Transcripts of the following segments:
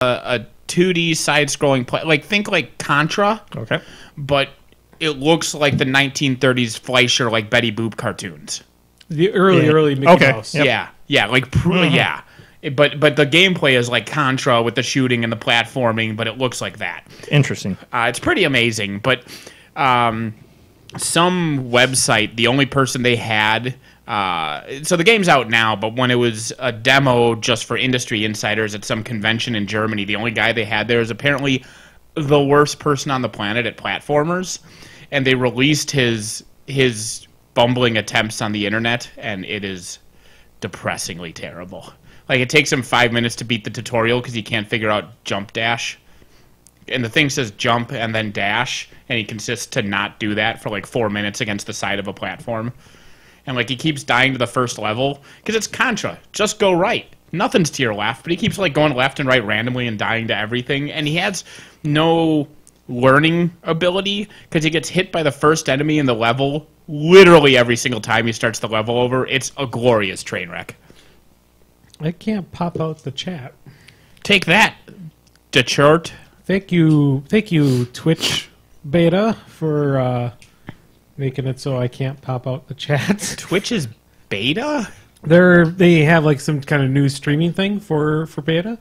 a 2D side-scrolling play. Like think like Contra, Okay. but it looks like the 1930s Fleischer like Betty Boop cartoons. The early, Yeah. early Mickey Okay. Mouse. Yep. Yeah, yeah, like pr- yeah. It- but but the gameplay is like Contra with the shooting and the platforming, but it looks like that. Interesting. Uh, it's pretty amazing, but um, some website, the only person they had. Uh, so the game's out now, but when it was a demo just for industry insiders at some convention in Germany, the only guy they had there is apparently the worst person on the planet at platformers, and they released his his bumbling attempts on the internet, and it is depressingly terrible. Like it takes him five minutes to beat the tutorial because he can't figure out jump dash and the thing says jump and then dash, and he consists to not do that for like four minutes against the side of a platform. And like he keeps dying to the first level because it's Contra. Just go right. Nothing's to your left, but he keeps like going left and right randomly and dying to everything. And he has no learning ability because he gets hit by the first enemy in the level literally every single time he starts the level over. It's a glorious train wreck. I can't pop out the chat. Take that, Dechert. Thank you, thank you, Twitch Beta, for uh, making it so I can't pop out the chat. Twitch is beta? They're they have like some kind of new streaming thing for for Beta,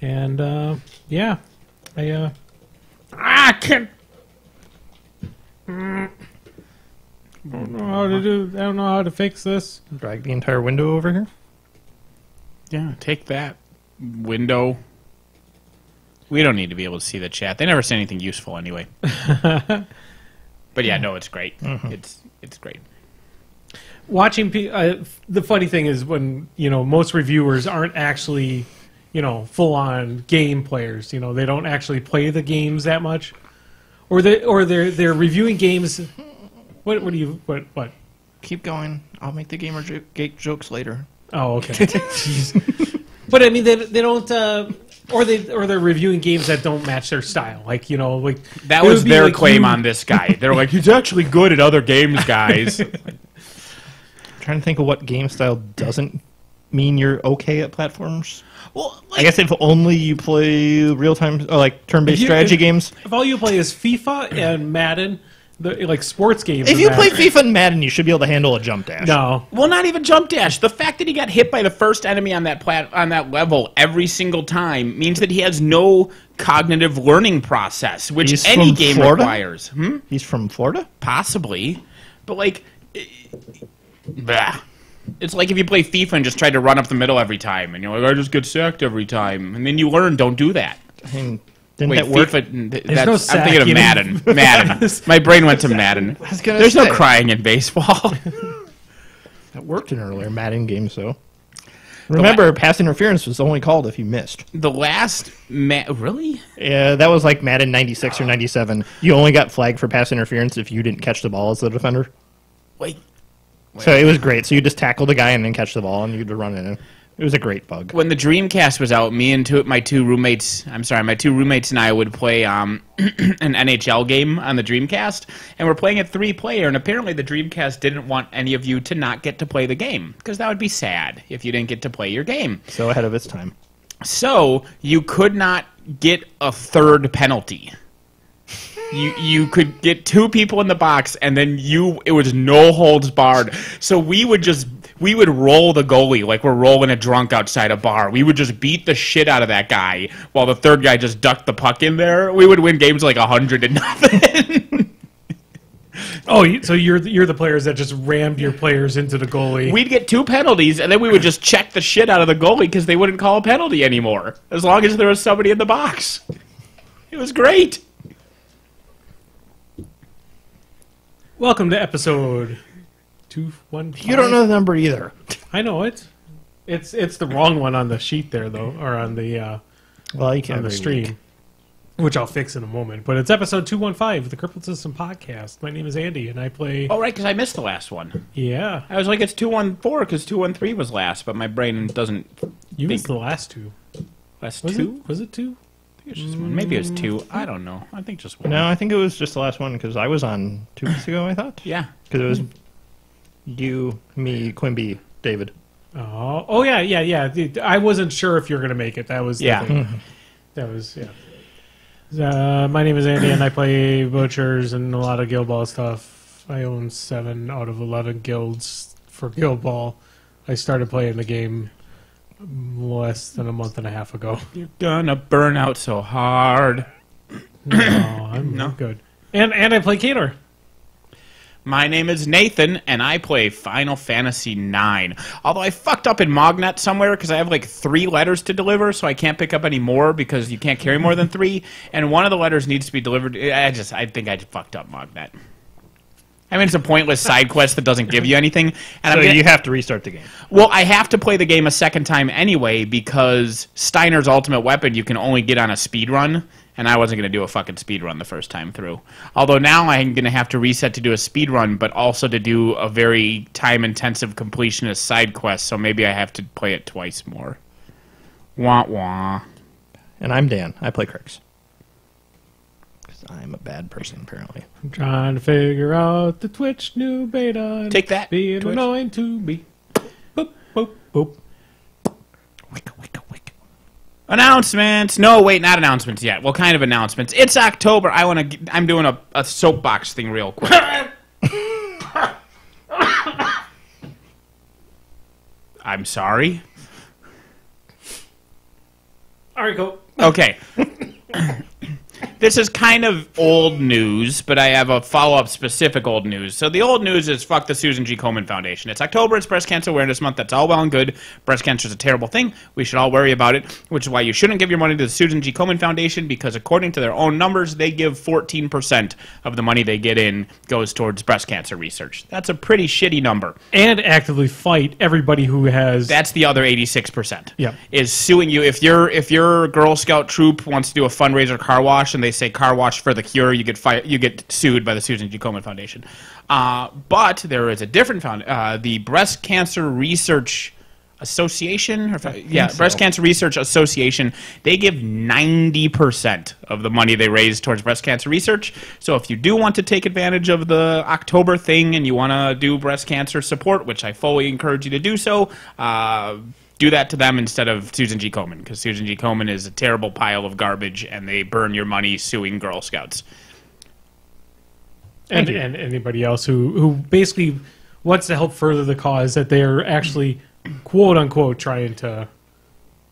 and uh, yeah, I uh, I can't. Mm. I don't know how to do. I don't know how to fix this. Drag the entire window over here. Yeah, take that window. We don't need to be able to see the chat. They never say anything useful anyway. but yeah, no, it's great. It's it's great. watching pe- uh, the funny thing is when you know most reviewers aren't actually you know full on game players you know they don't actually play the games that much or they or they're they're reviewing games what what do you what what Keep going. I'll make the gamer jo- gate jokes later. oh okay Jeez. But i mean they, they don't uh or they or they're reviewing games that don't match their style like you know like That was their like claim you- on this guy. They're like, he's actually good at other games, guys. I'm trying to think of what game style doesn't mean you're okay at platforms. well, I guess if only you play real time, or like turn based strategy if- games. if all you play is fifa and madden the like sports games If you that- play FIFA and Madden, you should be able to handle a jump dash. no well, not even jump dash. The fact that he got hit by the first enemy on that plat- on that level every single time means that he has no cognitive learning process, which He's any game Florida? requires. Hmm? He's from Florida. Possibly, but like, bah. It's like if you play FIFA and just try to run up the middle every time, and you're like, I just get sacked every time, and then you learn, don't do that. I mean, didn't Wait, that work? FIFA. That's, no I'm thinking of sacking. Madden. Madden. My brain went to Madden. was gonna There's no crying in baseball. That worked in earlier Madden games, though. Remember, pass interference was only called if you missed. the last ma- really? Yeah, that was like Madden 96 or 97. You only got flagged for pass interference if you didn't catch the ball as the defender. Wait. So it was great. So you just tackle the guy and then catch the ball, and you'd run in. It was a great bug. When the Dreamcast was out, me and two, my two roommates, I'm sorry, my two roommates and I would play um, an NHL game on the Dreamcast, and we're playing it three player, and apparently the Dreamcast didn't want any of you to not get to play the game, because that would be sad if you didn't get to play your game. So ahead of its time. So you could not get a third penalty. You you could get two people in the box, and then you it was no holds barred. So we would just we would roll the goalie like we're rolling a drunk outside a bar. We would just beat the shit out of that guy while the third guy just ducked the puck in there. We would win games like a hundred to nothing. Oh, so you're you're the players that just rammed your players into the goalie. We'd get two penalties, and then we would just check the shit out of the goalie because they wouldn't call a penalty anymore as long as there was somebody in the box. It was great. Welcome to episode two one. You don't know the number either. I know it. It's it's the wrong one on the sheet there though, or on the uh, Well, you on can't the stream, which I'll fix in a moment. But it's episode two one five, the Crippled System podcast. My name is Andy, and I play. Oh, right, because I missed the last one. Yeah, I was like, it's 214 because 213 was last, but my brain doesn't. you Think- missed the last two. Last Was two? it? Was it two? I think it's just one. Maybe it was two. I don't know. I think just one. No, I think it was just the last one because I was on two weeks ago. I thought Yeah. because it was you, me, Quimby, David. Oh, oh yeah, yeah, yeah. I wasn't sure if you were gonna make it. That was Yeah. thing. That was yeah. Uh, my name is Andy, and I play butchers and a lot of Guild Ball stuff. I own seven out of eleven guilds for Guild Ball. I started playing the game less than a month and a half ago. You're gonna burn out so hard. No, I'm No? good. And and I play Khador. My name is Nathan, and I play Final Fantasy IX. Although I fucked up in Mognet somewhere because I have like three letters to deliver, so I can't pick up any more because you can't carry more than three. And one of the letters needs to be delivered. I just, I think I fucked up Mognet. I mean, it's a pointless side quest that doesn't give you anything. And So get- you have to restart the game. well, I have to play the game a second time anyway because Steiner's Ultimate Weapon you can only get on a speed run, and I wasn't going to do a fucking speed run the first time through. Although now I'm going to have to reset to do a speed run, but also to do a very time intensive completionist side quest, so maybe I have to play it twice more. Wah wah. And I'm Dan. I play Cryx. I'm a bad person, apparently. I'm trying to figure out the Twitch new beta. Take that, Twitch. annoying to me. Boop, boop, boop. Wicka, wicka, wicka. Announcements. No, wait, not announcements yet. Well, kind of announcements. It's October. I want to. I'm doing a, a soapbox thing real quick. I'm sorry. All right, go. Okay. this is kind of old news, but I have a follow up specific old news. So the old news is fuck the Susan G. Komen Foundation. It's October, it's Breast Cancer Awareness Month. That's all well and good. Breast cancer is a terrible thing. We should all worry about it, which is why you shouldn't give your money to the Susan G. Komen Foundation because according to their own numbers, they give 14% of the money they get in goes towards breast cancer research. That's a pretty shitty number. And actively fight everybody who has. That's the other 86%. Yeah. Is suing you if your if your Girl Scout troop wants to do a fundraiser car wash and they say car wash for the cure, you get fi- you get sued by the Susan G. Komen Foundation. Uh, but there is a different found uh, the Breast Cancer Research Association or yeah, so. Breast Cancer Research Association, they give 90% of the money they raise towards breast cancer research. So if you do want to take advantage of the October thing and you want to do breast cancer support, which I fully encourage you to do so, uh, do that to them instead of Susan G. Komen because Susan G. Komen is a terrible pile of garbage and they burn your money suing Girl Scouts. and, and anybody else who, who basically wants to help further the cause that they are actually quote unquote trying to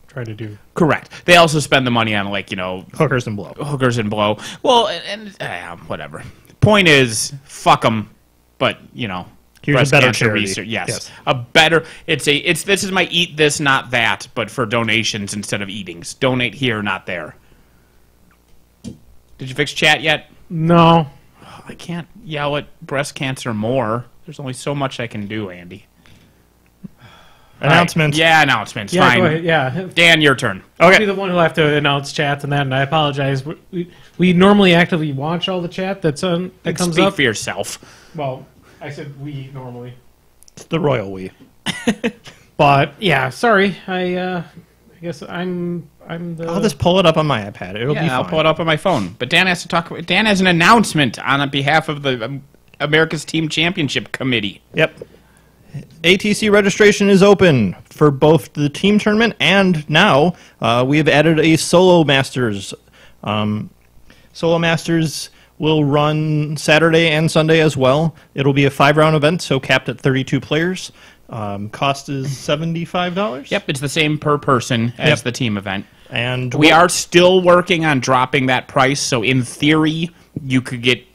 try to do. Correct. They also spend the money on like you know Hookers and blow. hookers and blow. Well, and, and uh, whatever. Point is, fuck them. But you know, Here's a breast better cancer charity. research. Yes. Yes. a better. It's a. It's this is my eat this not that, but for donations instead of eatings. Donate here, not there. Did you fix chat yet? No. I can't yell at breast cancer more. There's only so much I can do, Andy. Announcements. All right. Yeah, announcements. Yeah, Fine. Yeah. Dan, your turn. I'll be Okay. the one who'll have to announce chat and that, and I apologize. We, we, we normally actively watch all the chat that's on that comes Speak up. for yourself. Well, I said we normally. It's the royal we. But yeah, sorry. I uh, I guess I'm I'm the. I'll just pull it up on my iPad. It'll be Yeah, I'll fine. pull it up on my phone. But Dan has to talk. Dan has an announcement on behalf of the um, America's Team Championship Committee. Yep. ATC registration is open for both the team tournament and now uh, we have added a solo masters. Um, solo masters will run Saturday and Sunday as well. It'll be a five round event, so capped at 32 players. Um, cost is $75. Yep, it's the same per person as Yep. the team event. And We are still working on dropping that price. So in theory, you could get.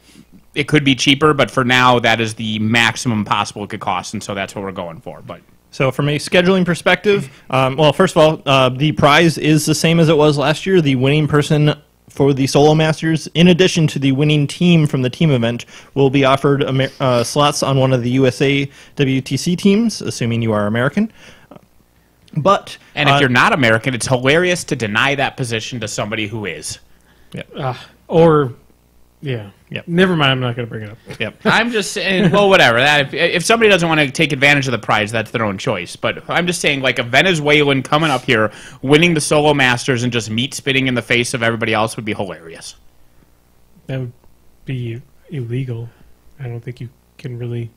It could be cheaper, but for now, that is the maximum possible it could cost, and so that's what we're going for. But So, from a scheduling perspective, um, well, first of all, uh, the prize is the same as it was last year. The winning person for the Solo Masters, in addition to the winning team from the team event, will be offered Amer- uh, slots on one of the USA WTC teams, assuming you are American. But and if uh, you're not American, it's hilarious to deny that position to somebody who is. Uh, or yeah. Yep. Never mind. I'm not going to bring it up. yep. I'm just saying, well, whatever. That if, if somebody doesn't want to take advantage of the prize, that's their own choice. But I'm just saying, like a Venezuelan coming up here, winning the solo masters, and just meat spitting in the face of everybody else would be hilarious. That would be illegal. I don't think you can really.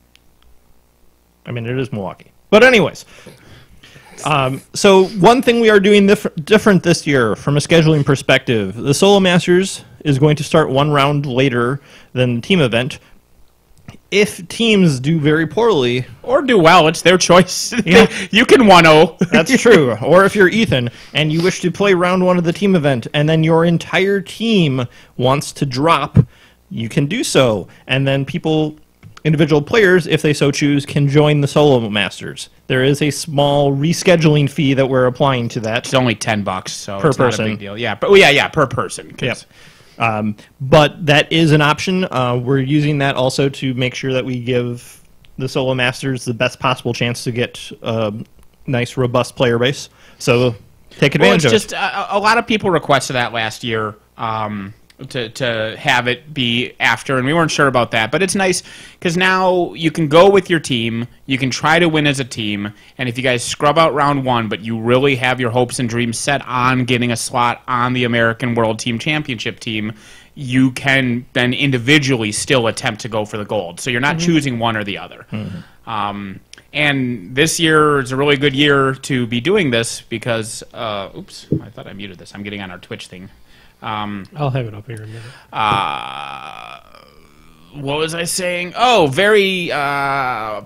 I mean, it is Milwaukee. But anyways, Um, so one thing we are doing dif- different this year from a scheduling perspective, the Solo Masters is going to start one round later than the team event. If teams do very poorly, or do well. It's their choice. Yeah. you can oh. 1 0. that's true. or if you're Ethan and you wish to play round one of the team event and then your entire team wants to drop, you can do so. And then people, individual players, if they so choose, can join the Solo Masters. There is a small rescheduling fee that we're applying to that. It's only 10 bucks, so Per it's person. not a big deal. Yeah, but, well, yeah, yeah, per person. Yep. Um, but that is an option. Uh, we're using that also to make sure that we give the solo masters the best possible chance to get a nice, robust player base. So take Well, advantage it's of just a, a lot of people requested that last year um, to to have it be after, and we weren't sure about that. But it's nice because now you can go with your team, you can try to win as a team, and if you guys scrub out round one, but you really have your hopes and dreams set on getting a slot on the American World Team Championship team. You can then individually still attempt to go for the gold. So you're not choosing one or the other. Um, and this year is a really good year to be doing this because, uh, oops, I thought I muted this. I'm getting on our Twitch thing. Um, I'll have it up here in a minute. uh, what was I saying? Oh, very uh,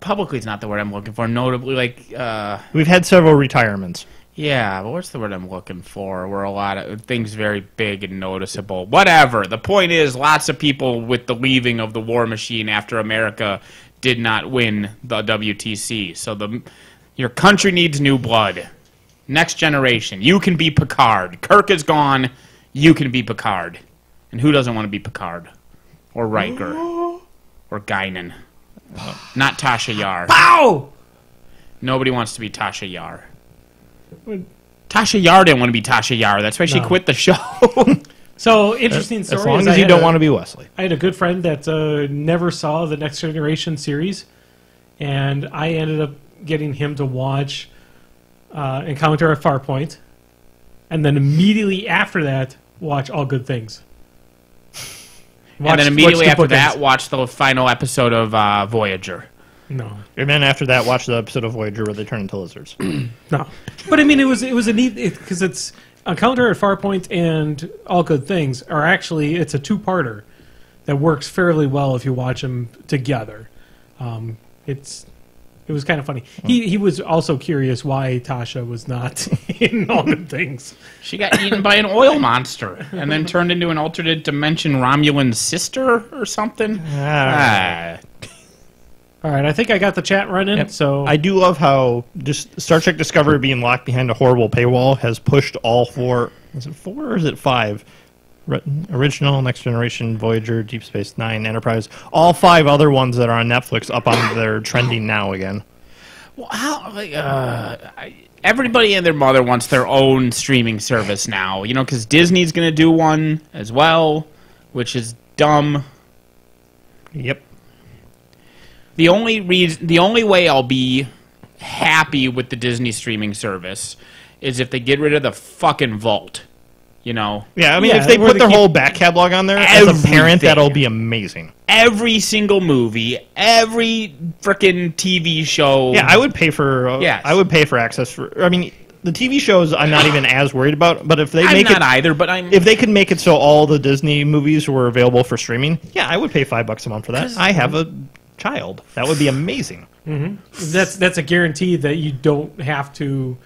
publicly is not the word I'm looking for. Notably, like uh. We've had several retirements. yeah, but what's the word I'm looking for? Where a lot of things very big and noticeable. Whatever. The point is, lots of people with the leaving of the Warmachine after America did not win the WTC. So the your country needs new blood. Next generation. You can be Picard. Kirk is gone. You can be Picard. And who doesn't want to be Picard? Or Riker? or Guinan? Not Tasha Yar. Ow! Nobody wants to be Tasha Yar. Tasha Yar didn't want to be Tasha Yar. That's why she No. quit the show. So interesting story. As long is as I you had don't a- want to be Wesley. I had a good friend that uh, never saw the Next Generation series, and I ended up getting him to watch uh, Encounter at Farpoint, and then immediately after that, watch All Good Things. and Watch- then immediately the after that, bookends. watch the final episode of uh, Voyager. no, And then after that, watch the episode of Voyager where they turn into lizards. no. But I mean, it was it was a neat because it's Encounter at Farpoint and All Good Things are actually it's a two parter that works fairly well if you watch them together. Um, it's it was kind of funny. He he was also curious why Tasha was not in All the Things. She got eaten by an oil monster and then turned into an alternate dimension Romulan sister or something. Ah. All right, I think I got the chat running. Yep. So I do love how just Star Trek Discovery being locked behind a horrible paywall has pushed all four. Is it four or is it five? Original, Next Generation, Voyager, Deep Space Nine, Enterprise, all five other ones that are on Netflix up on their trending now again. Well, how, like, uh, I, everybody and their mother wants their own streaming service now, you know, because Disney's going to do one as well, which is dumb. Yep. The only reason, the only way I'll be happy with the Disney streaming service is if they get rid of the fucking vault. You know, Yeah, I mean, Yeah, if they put their whole back catalog on there, as a parent, that'll be amazing. every single movie, every freaking TV show. Yeah, I would pay for. Uh, Yes. I would pay for access for. I mean, the TV shows I'm not even as worried about. But if they I'm make not it, either, but I'm. if they could make it so all the Disney movies were available for streaming, yeah, I would pay five bucks a month for that. I have a child. That would be amazing. that's that's a guarantee that you don't have to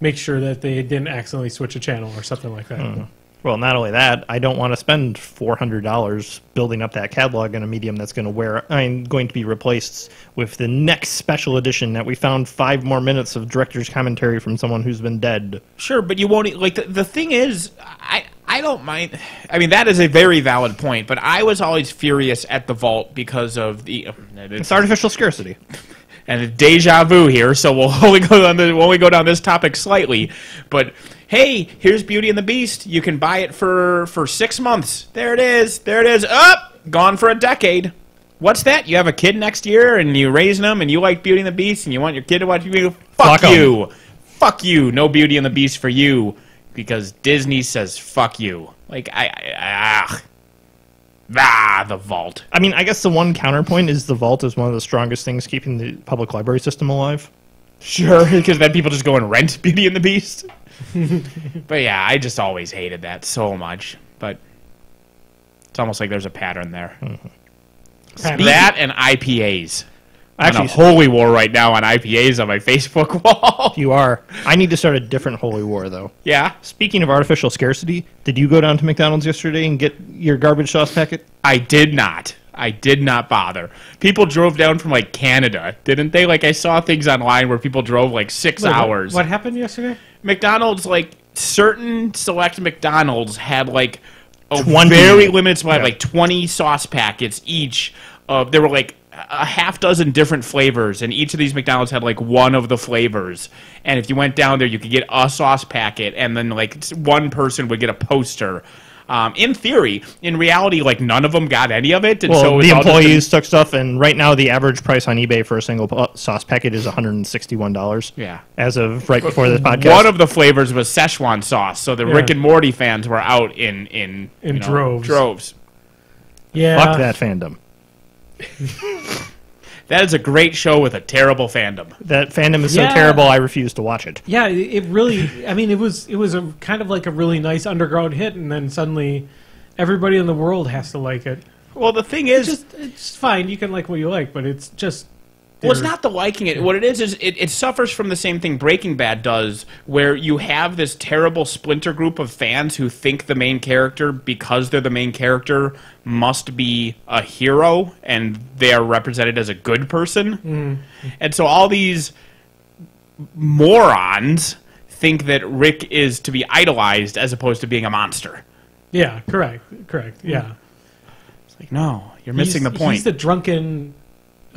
make sure that they didn't accidentally switch a channel or something like that. Hmm. Well, not only that, I don't want to spend four hundred dollars building up that catalog in a medium that's going to wear. I'm going to be replaced with the next special edition that we found five more minutes of director's commentary from someone who's been dead. Sure, but you won't. e, Like the, the thing is, I I don't mind. I mean, that is a very valid point. But I was always furious at the vault because of the. Oh, it's artificial scarcity. and deja vu here, so we'll only go on the, we'll only go down this topic slightly. But hey, here's Beauty and the Beast. You can buy it for for six months. There it is. There it is. Up, gone for a decade. What's that? You have a kid next year, and you raising them, and you like Beauty and the Beast, and you want your kid to watch Beauty. Fuck Fuck 'em. you. Fuck you. No Beauty and the Beast for you because Disney says fuck you. Like I, I ah, ah, the vault. I mean, I guess the one counterpoint is the vault is one of the strongest things keeping the public library system alive. Sure, because then people just go and rent Beauty and the Beast. but yeah, I just always hated that so much. But it's almost like there's a pattern there. That and IPAs. I'm Actually, on a holy war right now on IPAs on my Facebook wall. you are. I need to start a different holy war, though. yeah, Speaking of artificial scarcity, did you go down to McDonald's yesterday and get your garbage sauce packet? I did not. I did not bother. People drove down from like Canada, didn't they? Like I saw things online where people drove like six Wait, hours. What, happened yesterday? McDonald's like certain select McDonald's had like a 20. very limited supply, Yeah. like twenty sauce packets each. Of there were like a half dozen different flavors, and each of these McDonald's had like one of the flavors. And if you went down there, you could get a sauce packet, and then like one person would get a poster. Um, in theory, in reality, like none of them got any of it, and Well, so it the all just a- employees took stuff, and right now the average price on eBay for a single pa- sauce packet is $161. Yeah. As of right before this podcast. One of the flavors was Szechuan sauce, so the Yeah. Rick and Morty fans were out in in In you know, droves. Droves. Yeah. Fuck that fandom. That is a great show with a terrible fandom. That fandom is so terrible, I refuse to watch it. Yeah, it it really. I mean, it was it was a kind of like a really nice underground hit, and then suddenly everybody in the world has to like it. Well, the thing It's is, just it's fine. You can like what you like, but it's just. Well, it's not the liking it. What it is is it, it suffers from the same thing Breaking Bad does, where you have this terrible splinter group of fans who think the main character, because they're the main character, must be a hero, and they are represented as a good person. Mm-hmm. And so all these morons think that Rick is to be idolized as opposed to being a monster. Yeah, correct, correct. Yeah, It's like, no, you're missing He's- the point. He's the drunken,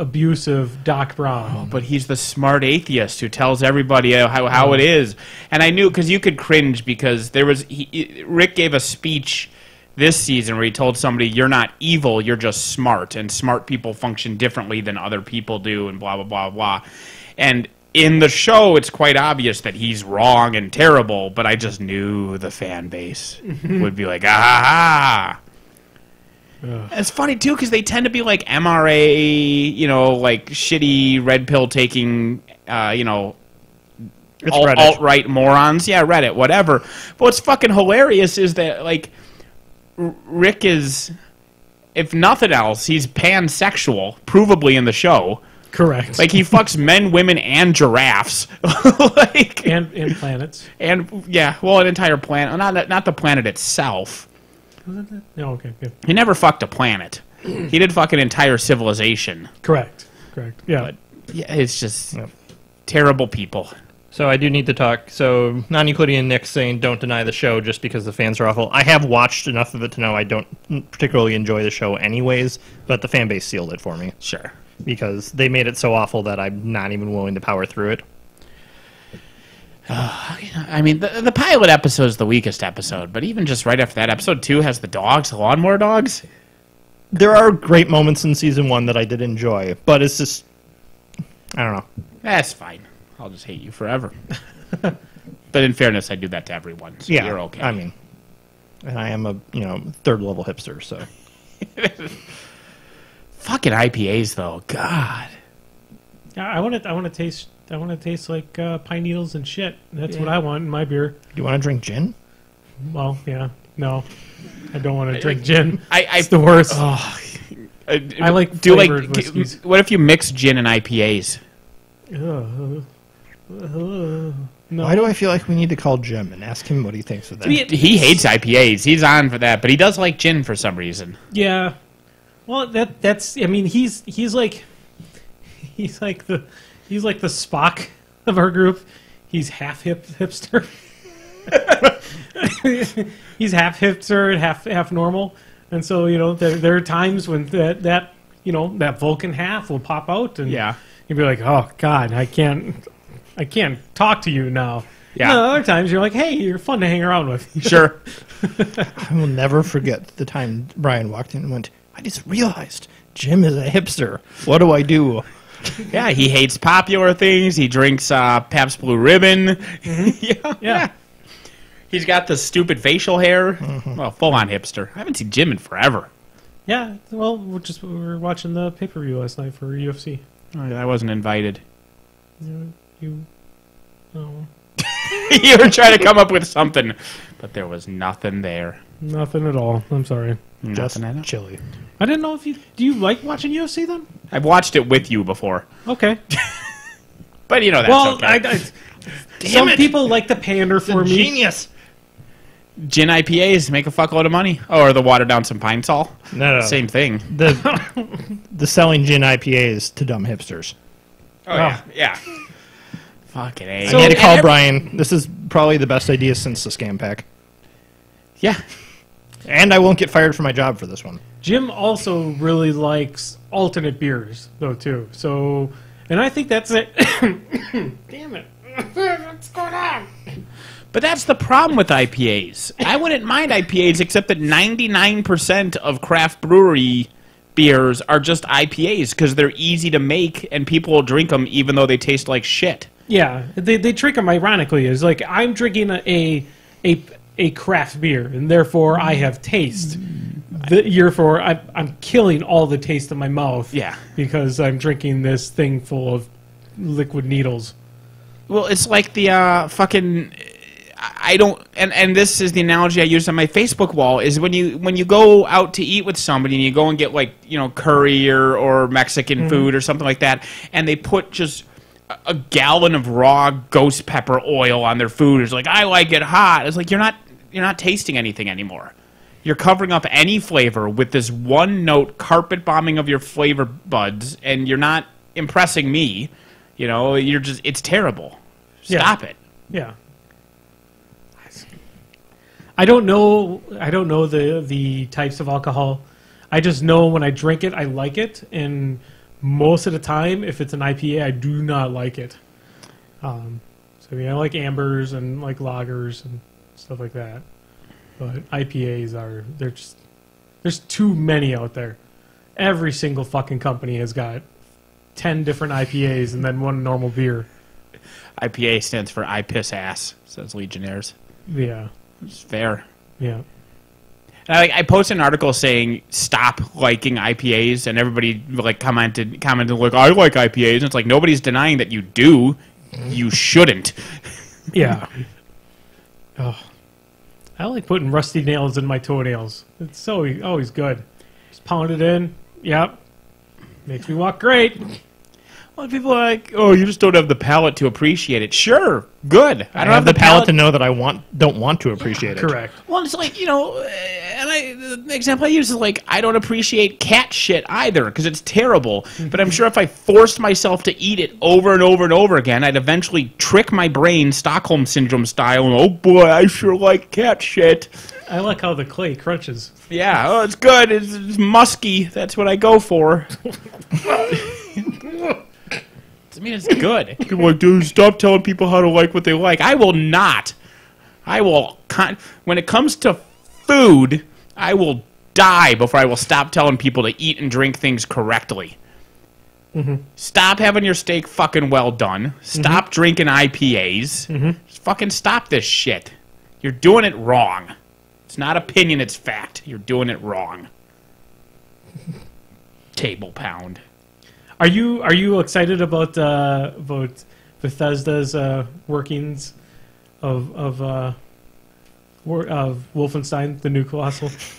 abusive Doc Brown. but he's the smart atheist who tells everybody how, how it is. And I knew because you could cringe because there was he, he- Rick gave a speech this season where he told somebody you're not evil, you're just smart, and smart people function differently than other people do, and blah blah blah blah. And in the show, it's quite obvious that he's wrong and terrible, but I just knew the fan base would be like, ah ha ha. It's funny too because they tend to be like MRA, you know, like shitty red pill taking, uh, you know, alt right morons. Yeah, Reddit, whatever. But what's fucking hilarious is that like Rick is, if nothing else, he's pansexual, provably in the show. Correct. Like he fucks men, women, and giraffes. like and and planets. and yeah, well, an entire planet, not not the planet itself. No, okay, good. He never fucked a planet. he did fuck an entire civilization. Correct. Correct. Yeah. But yeah, it's just Yep. terrible people. So I do need to talk. So non-Euclidean Nick saying don't deny the show just because the fans are awful. I have watched enough of it to know I don't particularly enjoy the show anyways, but the fan base sealed it for me Sure. because they made it so awful that I'm not even willing to power through it. I mean, the, the pilot episode is the weakest episode, but even just right after that, episode two has the dogs, the lawnmower dogs. There are great moments in season one that I did enjoy, but it's just I don't know. That's fine. I'll just hate you forever. but in fairness, I do that to everyone, so Yeah, you're okay. I mean, and I am a you know third level hipster, so fucking IPAs though. God. Yeah, I want to. I want to taste. I want to taste like uh, pine needles and shit. That's what I want in my beer. do you want to drink gin? Well, yeah. No, I don't want to drink gin. I, I It's the worst. Uh, I like do like. flavored whiskeys. What if you mix gin and IPAs? Ugh. Ugh. no. Why do I feel like we need to call Jim and ask him what he thinks of that? He, he hates IPAs. He's on for that, but he does like gin for some reason. Yeah. Well, that that's. I mean, he's he's like he's like the he's like the Spock of our group. He's half hip hipster. he's half hipster and half half normal, and so you know there, there are times when that that you know that Vulcan half will pop out and Yeah. you'll be like, oh God, I can't I can't talk to you now. Yeah. And other times you're like, hey, you're fun to hang around with. Sure. I will never forget the time Brian walked in and went, I just realized Jim is a hipster. What do I do? Yeah, he hates popular things. He drinks uh, Pabst Blue Ribbon. yeah, Yeah. He's got the stupid facial hair. Well, full on hipster. I haven't seen Jim in forever. Yeah, well, we're just we were watching the pay per view last night for UFC. Oh, I wasn't invited. You. No. you were trying to come up with something, but there was nothing there. Nothing at all. I'm sorry. Just Nothing at all. chili. I didn't know if you do you like watching UFC then? I've watched it with you before, Okay. but you know that's well, okay. I, I, some it. people like the pander for me. Genius. Gin IPAs make a fuckload of money. Oh, or the water down some pine sol. No, no. Same thing. The the selling gin IPAs to dumb hipsters. Oh yeah, oh. yeah. Fucking a. So- I need to call every- Brian. This is probably the best idea since the scam pack. Yeah, And I won't get fired from my job for this one. Jim also really likes alternate beers though too. So, and I think that's it. Damn it! What's going on? but that's the problem with IPAs. I wouldn't mind IPAs, except that ninety nine percent of craft brewery beers are just IPAs because they're easy to make and people will drink them even though they taste like shit. Yeah, they they trick them ironically. Is like I'm drinking a a a, a craft beer, and therefore I have taste. The, therefore, I, I'm killing all the taste in my mouth. Yeah. because I'm drinking this thing full of liquid needles. Well, it's like the uh, fucking. I don't, and and this is the analogy I use on my Facebook wall is when you when you go out to eat with somebody and you go and get like you know curry or or Mexican food or something like that, and they put just a- a gallon of raw ghost pepper oil on their food. It's like I like it hot. It's like you're not you're not tasting anything anymore. You're covering up any flavor with this one note carpet bombing of your flavor buds, and you're not impressing me. You know, you're just it's terrible. Yeah. Stop it. Yeah. I don't know. I don't know the the types of alcohol. I just know when I drink it, I like it, and most of the time, if it's an IPA, I do not like it. Um, so yeah, I like ambers and like lagers and stuff like that. But IPAs are they're just there's too many out there. Every single fucking company has got ten different IPAs and then one normal beer. IPA stands for I piss ass, says Legionnaires. Yeah, It's fair. yeah. And I, I posted an article saying stop liking IPAs, and everybody like commented commented like I like IPAs, and it's like nobody's denying that you do. You shouldn't. Yeah. oh. I like putting rusty nails in my toenails. It's so always good. Just pound it in. Yep. Makes me walk great. Well, people are like, oh, you just don't have the palate to appreciate it. Sure, good. I don't have the palate to know that I want don't want to appreciate it. Correct. Well, it's like you know, uh, and I the example I use is like I don't appreciate cat shit either because it's terrible. But I'm sure if I forced myself to eat it over and over and over again, I'd eventually trick my brain Stockholm syndrome style. And, oh boy, I sure like cat shit. I like how the clay crunches. Yeah, oh, it's good. It's, it's musky. That's what I go for. I mean, it's good. People are like, dude, stop telling people how to like what they like. I will not. I will. Con- when it comes to food, I will die before I will stop telling people to eat and drink things correctly. Mm-hmm. Stop having your steak fucking well done. Stop mm-hmm. drinking IPAs. Just mm-hmm. fucking stop this shit. You're doing it wrong. It's not opinion, it's fact. You're doing it wrong. Table pound. Are you are you excited about uh, about Bethesda's uh, workings of of uh, wor- of Wolfenstein, the new Colossus?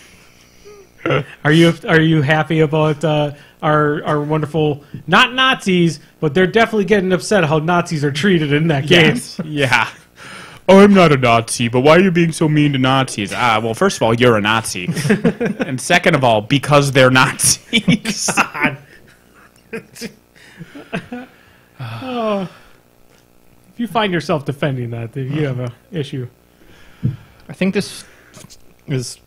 are you are you happy about uh, our our wonderful not Nazis, but they're definitely getting upset how Nazis are treated in that game. Yeah. Oh, I'm not a Nazi, but why are you being so mean to Nazis? Ah, well, first of all, you're a Nazi. and second of all, because they're Nazis. God. Oh. If you find yourself defending that, then you have a issue. I think this is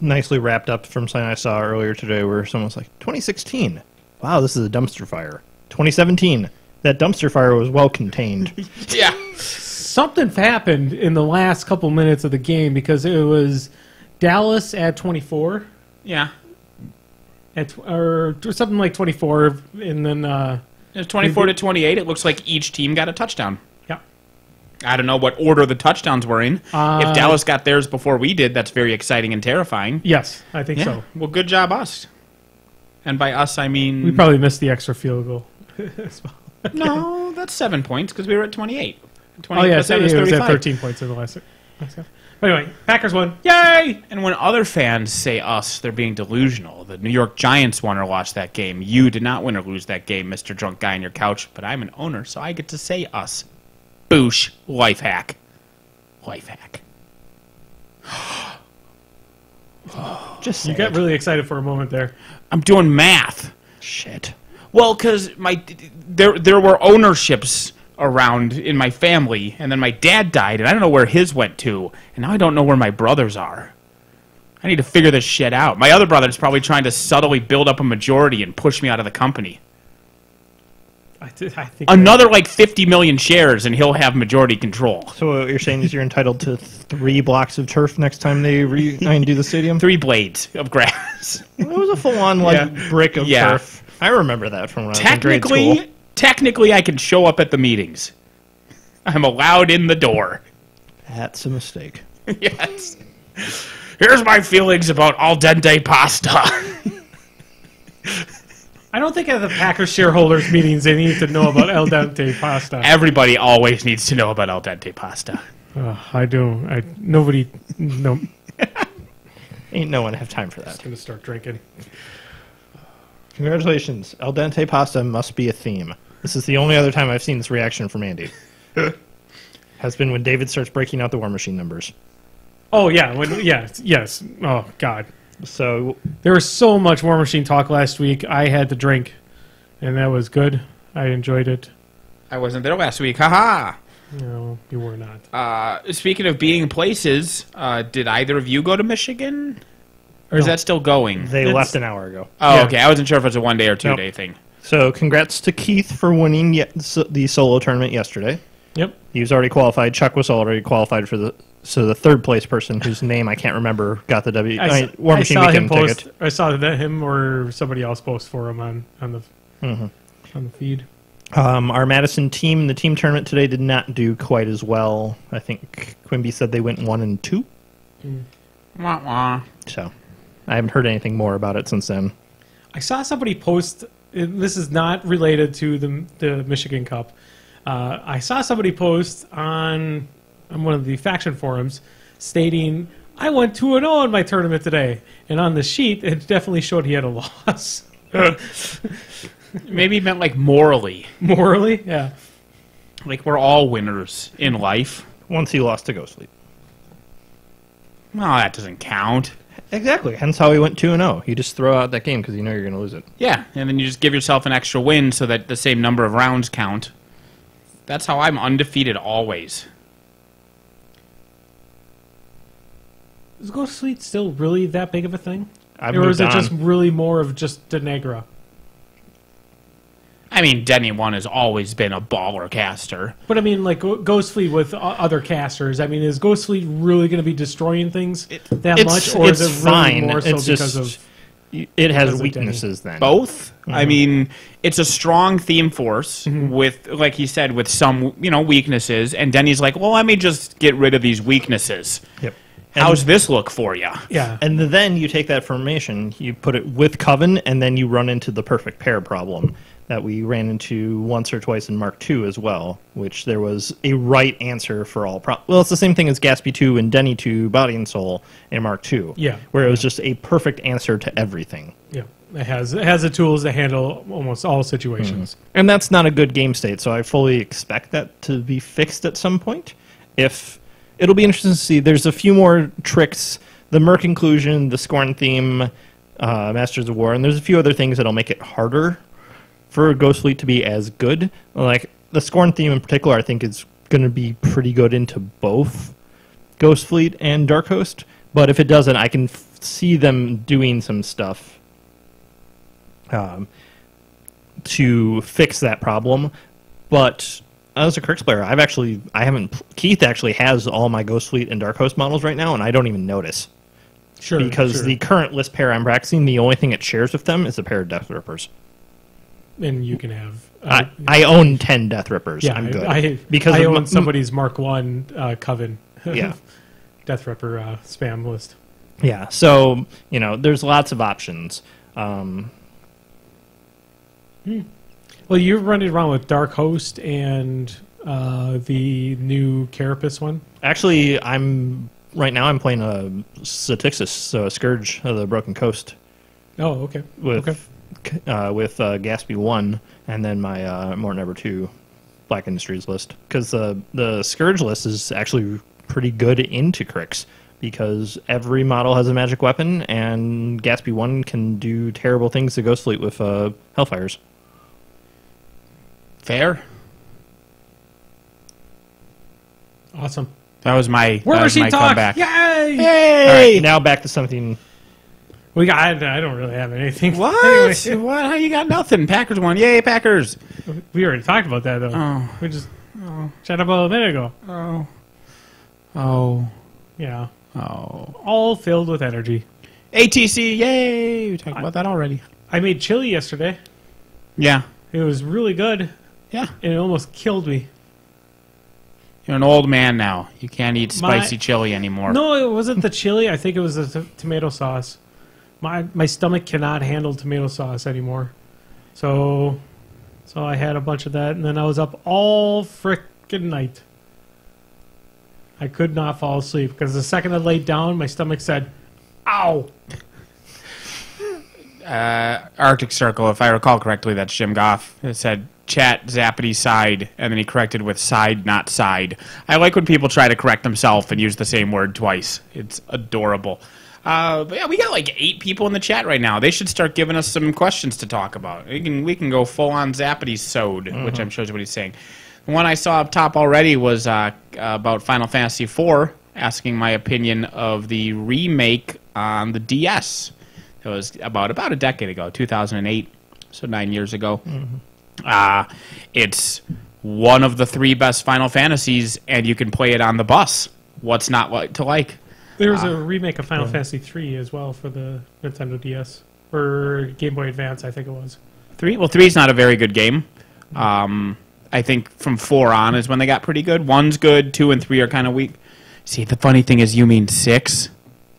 nicely wrapped up from something I saw earlier today where someone was like, 2016. Wow, this is a dumpster fire. 2017. That dumpster fire was well contained. yeah. something happened in the last couple minutes of the game because it was Dallas at 24 Yeah. At or something like 24 and then uh 24 to 28. It looks like each team got a touchdown. yeah I don't know what order the touchdowns were in. Uh, if Dallas got theirs before we did, that's very exciting and terrifying. yes i think Yeah. so Well, good job, us. And by us, I mean we probably missed the extra field goal as well. No, that's seven points because we were at 28. 28 Oh yeah, so it was at 13 points in the last. last. But anyway, Packers won. Yay! And when other fans say us, they're being delusional. The New York Giants won or lost that game. You did not win or lose that game, Mr. Drunk Guy on your couch, but I'm an owner, so I get to say us. Boosh. Life hack. Life hack. Just You got it. really excited for a moment there. I'm doing math. shit. Well, because my there there were ownerships around in my family, and then my dad died, and I don't know where his went to, and now I don't know where my brothers are. I need to figure this shit out. My other brother is probably trying to subtly build up a majority and push me out of the company. I, th- I think Another like 50 million shares, and he'll have majority control. So what you're saying is you're entitled to three blocks of turf next time they redo the stadium? Three blades of grass. It was a full-on like Yeah. brick of Yeah. turf. I remember that from when I was in grade school. Technically, technically, I can show up at the meetings. I'm allowed in the door. That's a mistake. yes. Here's my feelings about al dente pasta. I don't think at the Packers shareholders meetings they need to know about el dente pasta. Everybody always needs to know about al dente pasta. Oh, I do. I nobody. No, Ain't no one have time for that. Just gonna start drinking. Congratulations. Al dente pasta must be a theme. This is the only other time I've seen this reaction from Andy. Has been when David starts breaking out the Warmachine numbers. Oh yeah, when yes, yes. Oh god, So there was so much Warmachine talk last week. I had to drink, and that was good. I enjoyed it. I wasn't there last week. Haha. No, you were not. Uh, speaking of being places, uh, did either of you go to Michigan? Or is that still going? they It's- left an hour ago. oh, yeah. okay. I wasn't sure if it was a one day or two Nope. day thing. So congrats to Keith for winning ye- so- the solo tournament yesterday. Yep. He was already qualified. Chuck was already qualified for the so the third place person whose name I can't remember got the W I, I mean, s- War I Machine saw him weekend post. ticket. I saw that him or somebody else post for him on on the Mhm. on the feed. Um, our Madison team, in the team tournament today, did not do quite as well. I think Quimby said they went one and two. Wah, wah. So I haven't heard anything more about it since then. I saw somebody post. And This is not related to the the Michigan Cup. Uh, I saw somebody post on on one of the faction forums stating, "I went two and zero in my tournament today," and on the sheet it definitely showed he had a loss. Maybe he meant like morally. Morally, yeah. Like we're all winners in life. Once he lost to Ghostly. Well, that doesn't count. Exactly. Hence how he went two and zero. You just throw out that game because you know you're going to lose it. Yeah, and then you just give yourself an extra win so that the same number of rounds count. That's how I'm undefeated always. Is Ghost Fleet still really that big of a thing, I've or is moved it just really more of just Deneghra? I mean, Denny One has always been a baller caster. But I mean, like Go- Ghost Fleet with other casters. I mean, is Ghost Fleet really going to be destroying things that it's- much, or it's is it really fine. more so It's because just- of? It has weaknesses then. Both. I mm-hmm. mean, it's a strong theme force mm-hmm. with, like he said, with some you know weaknesses. And Denny's like, well, let me just get rid of these weaknesses. Yep. How's this look for you? Yeah, And then you take that formation, you put it with Coven, and then you run into the perfect pair problem that we ran into once or twice in Mark II as well, which there was a right answer for all. Pro- well, it's the same thing as Gaspy 2 and Denny 2, Body and Soul in Mark II. Yeah. Where it was just a perfect answer to everything. yeah. It has it has the tools to handle almost all situations. And that's not a good game state, so I fully expect that to be fixed at some point. If it'll be interesting to see, there's a few more tricks: the Merc inclusion, the Scorn theme, uh, Masters of War, and there's a few other things that'll make it harder for Ghost Fleet to be as good. Like the Scorn theme in particular, I think is going to be pretty good into both Ghost Fleet and Dark Host. But if it doesn't, I can f- see them doing some stuff um, to fix that problem. But as a Cryx player, I've actually I haven't. Keith actually has all my Ghost Fleet and Dark Host models right now, and I don't even notice Sure, because sure. the current list pair I'm practicing, the only thing it shares with them is a pair of Deathrippers. And you can have. Uh, I, I own ten Deathrippers. yeah, I'm good I, I, because I own somebody's Mark One uh, Coven. Yeah. Deathripper uh, spam list. Yeah, so you know, there's lots of options. Um, Well, you're running around with Dark Host and uh, the new Carapace one. Actually, I'm right now. I'm playing a Satyxis, so a Scourge of the Broken Coast Oh, okay. with Okay. Uh, with uh, Gaspy one, and then my uh, Mortenebra two Black Industries list. Because the the Scourge list is actually pretty good into Cryx because every model has a magic weapon, and Gaspy one can do terrible things to Ghost Fleet with uh, Hellfires. Fair. Awesome. That was my that Where was she my talk? comeback. Yay! All Hey. right, now back to something. We got. I, I don't really have anything. What? Anyway, What? How you got nothing? Packers won. Yay, Packers. we already talked about that though. Oh. We just oh. chatted about a minute ago. Oh. Oh. Yeah. Oh. All filled with energy. ATC. Yay. We talked about that already. I made chili yesterday. Yeah. It was really good, Yeah. and it almost killed me. You're an old man now. You can't eat My- spicy chili anymore. No, it wasn't the chili. I think it was the t- tomato sauce. My my stomach cannot handle tomato sauce anymore. So so I had a bunch of that and then I was up all frickin' night. I could not fall asleep because the second I laid down, my stomach said, "Ow." uh, Arctic Circle, if I recall correctly, that's Jim Goff. It said chat zappity side, and then he corrected with side, not side. I like when people try to correct themselves and use the same word twice. It's adorable. Uh, but yeah, we got like eight people in the chat right now. They should start giving us some questions to talk about. We can we can go full on zappity sode, which I'm sure is what he's saying. The one I saw up top already was uh, about Final Fantasy IV, asking my opinion of the remake on the DS. It was about about a decade ago, 2008, so nine years ago. Uh, it's one of the three best Final Fantasies, and you can play it on the bus. What's not like to like? There was a remake of Final Fantasy 3 as well for the Nintendo DS or Game Boy Advance, I think it was. Three? Well, three is not a very good game. Um, I think from four on is when they got pretty good. One's good, two and three are kind of weak. See, the funny thing is, you mean six?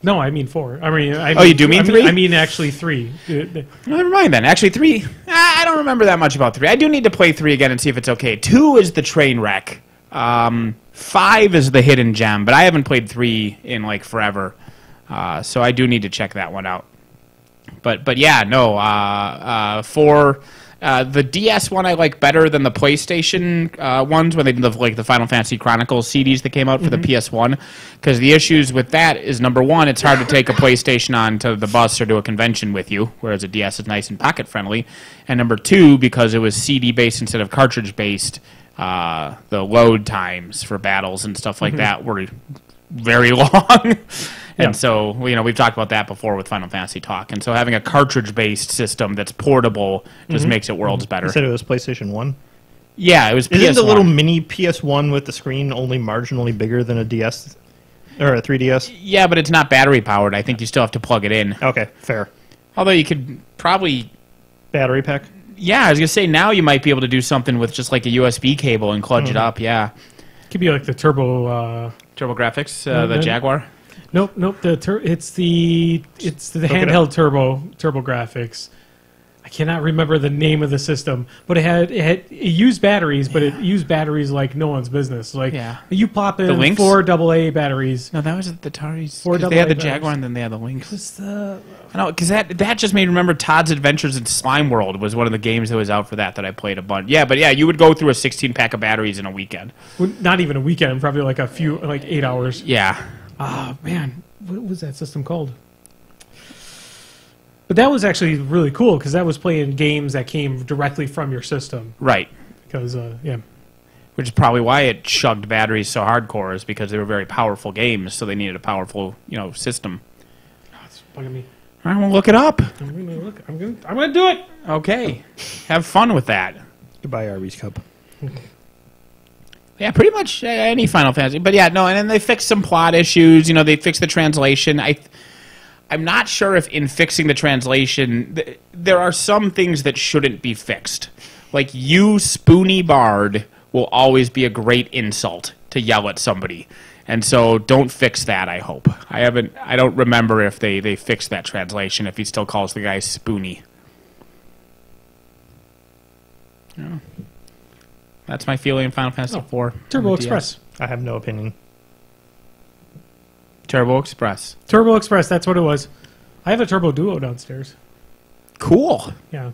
No, I mean four. I mean, I Oh, you do mean I three? I mean actually three. Uh, Well, Never mind then. Actually, three. I I don't remember that much about three. I do need to play three again and see if it's okay. Two is the train wreck. Um, five is the hidden gem, but I haven't played three in like forever, uh, so I do need to check that one out. But but yeah, no. Uh, uh, four. Uh, the DS one I like better than the PlayStation uh, ones when they did the, like the Final Fantasy Chronicles CDs that came out for the PS1. Because the issues with that is number one, it's hard to take a PlayStation on to the bus or to a convention with you, whereas a DS is nice and pocket friendly. And number two, because it was CD based instead of cartridge based, uh, the load times for battles and stuff like mm-hmm. that were very long. Yeah. And so, you know, we've talked about that before with Final Fantasy Talk. And so having a cartridge based system that's portable just mm-hmm. makes it worlds mm-hmm. better. You said it was PlayStation One. Yeah, it was Isn't PS1. the little mini PS1 with the screen only marginally bigger than a DS or a 3DS? yeah, but it's not battery powered. I think you still have to plug it in. Okay, fair. Although you could probably Battery pack. Yeah, I was gonna say now you might be able to do something with just like a USB cable and clutch it up. Yeah, could be like the turbo. Uh, TurboGrafx, uh, the. Jaguar. nope, nope. The tur- it's the it's the Look it handheld turbo TurboGrafx. I cannot remember the name of the system, but it had it, had, it used batteries, but it used batteries like no one's business. Like Yeah. you pop in The Lynx? four AA batteries. No, that was the Atari's. Four 'cause They had the AA Jaguar and then they had the Lynx. What's the I know because that that just made me remember Todd's Adventures in Slime World was one of the games that was out for that that I played a bunch. Yeah, but yeah, you would go through a 16 pack of batteries in a weekend. well, not even a weekend, probably like a few like eight hours. Yeah, Ah, man, what was that system called? But that was actually really cool because that was playing games that came directly from your system. right. Because uh, yeah, Which is probably why it chugged batteries so hardcore is because they were very powerful games, so they needed a powerful you know system. oh, it's bugging me. All right, well look it up. I'm gonna look. I'm gonna. I'm gonna do it. Okay, have fun with that. Goodbye, Arby's Cup. Yeah, pretty much uh, any Final Fantasy. But yeah, no, and then they fixed some plot issues. You know, they fixed the translation. I, I'm not sure if in fixing the translation, th- there are some things that shouldn't be fixed. Like you, spoony bard, will always be a great insult to yell at somebody. And so don't fix that, I hope. I haven't I don't remember if they, they fixed that translation, if he still calls the guy spoony. That's my feeling in Final Fantasy Oh, IV. Turbo Express. DS. I have no opinion. Turbo Express. Turbo Express. That's what it was. I have a Turbo Duo downstairs. Cool. Yeah.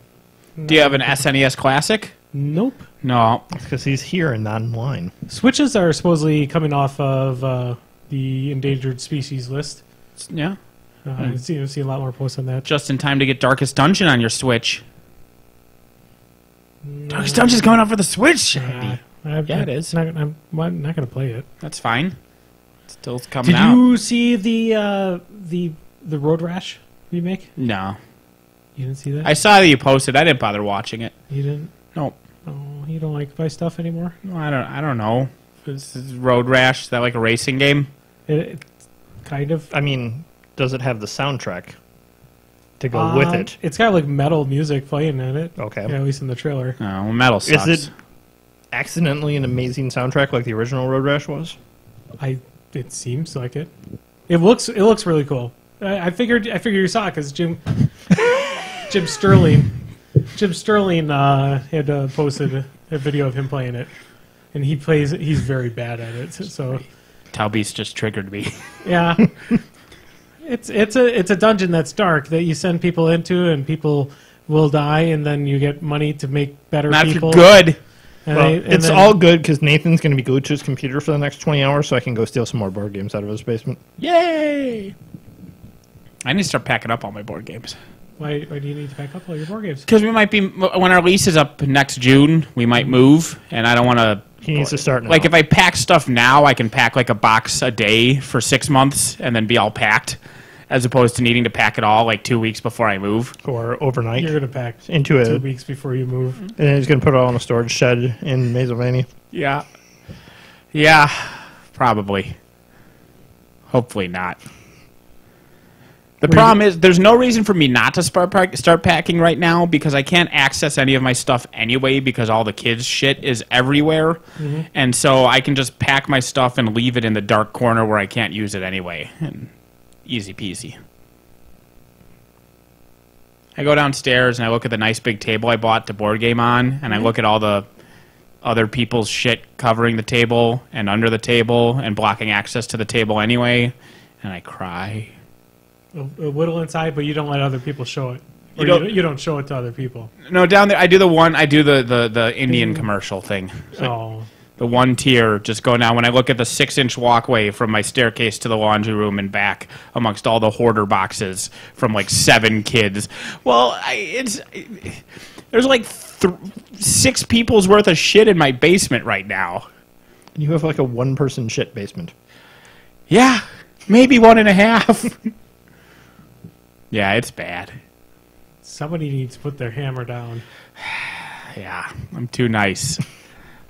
Do you have an SNES Classic? Nope. No. Because he's here and not online. Switches are supposedly coming off of uh, the endangered species list. Yeah. Uh, I see, I see a lot more posts on that. Just in time to get Darkest Dungeon on your Switch. Darkest Dungeon's coming out for the Switch, Uh, I've- Yeah, it is. Not, I'm, I'm not going to play it. That's fine. Still coming Did out. you see the uh, the the Road Rash remake? No. You didn't see that? I saw that you posted. I didn't bother watching it. you didn't. No. Oh, you don't like my stuff anymore. No, I don't. I don't know. This is Road Rash. Is that like a racing game? It, it kind of I mean, does it have the soundtrack to go with Um, it? It's got like metal music playing in it. Okay. Yeah, at least in the trailer. Oh, well, metal sucks. Is it accidentally an amazing soundtrack like the original Road Rash was? I. It seems like it. It looks. It looks really cool. I, I figured. I figured you saw it because Jim. Jim Sterling. Jim Sterling uh, had uh, posted a, video of him playing it, and he plays. He's very bad at it. So Talbeast just triggered me. yeah, it's it's a it's a dungeon that's dark that you send people into, and people will die, and then you get money to make better Not people. you're good. And Well, they- and it's then- all good because Nathan's going to be glued to his computer for the next 20 hours so I can go steal some more board games out of his basement. Yay! I need to start packing up all my board games. Why, why do you need to pack up all your board games? Because we might be when our lease is up next June, we might move, and I don't want to. He needs to start now. Like if I pack stuff now, I can pack like a box a day for six months and then be all packed, as opposed to needing to pack it all like two weeks before I move. or overnight You're gonna pack into it, two it. weeks before you move. Mm-hmm. And then he's going to put it all in a storage shed in Mazovania. Yeah. Yeah, probably. Hopefully not. The problem is there's no reason for me not to start pack, start packing right now because I can't access any of my stuff anyway because all the kids' shit is everywhere, mm-hmm. and so I can just pack my stuff and leave it in the dark corner where I can't use it anyway, and easy peasy. I go downstairs and I look at the nice big table I bought to board game on, and I mm-hmm. look at all the other people's shit covering the table and under the table and blocking access to the table anyway, and I cry. A, a little inside, but you don't let other people show it. Or You don't- don't, you don't show it to other people. No, down there I do the one I do the the, the Indian mm-hmm. commercial thing. Oh, The one tier just go down when I look at the six inch walkway from my staircase to the laundry room and back amongst all the hoarder boxes from like seven kids. Well, I, it's there's like th- six people's worth of shit in my basement right now. You have like a one person shit basement. Yeah, maybe one and a half. yeah, it's bad. somebody needs to put their hammer down. Yeah, I'm too nice.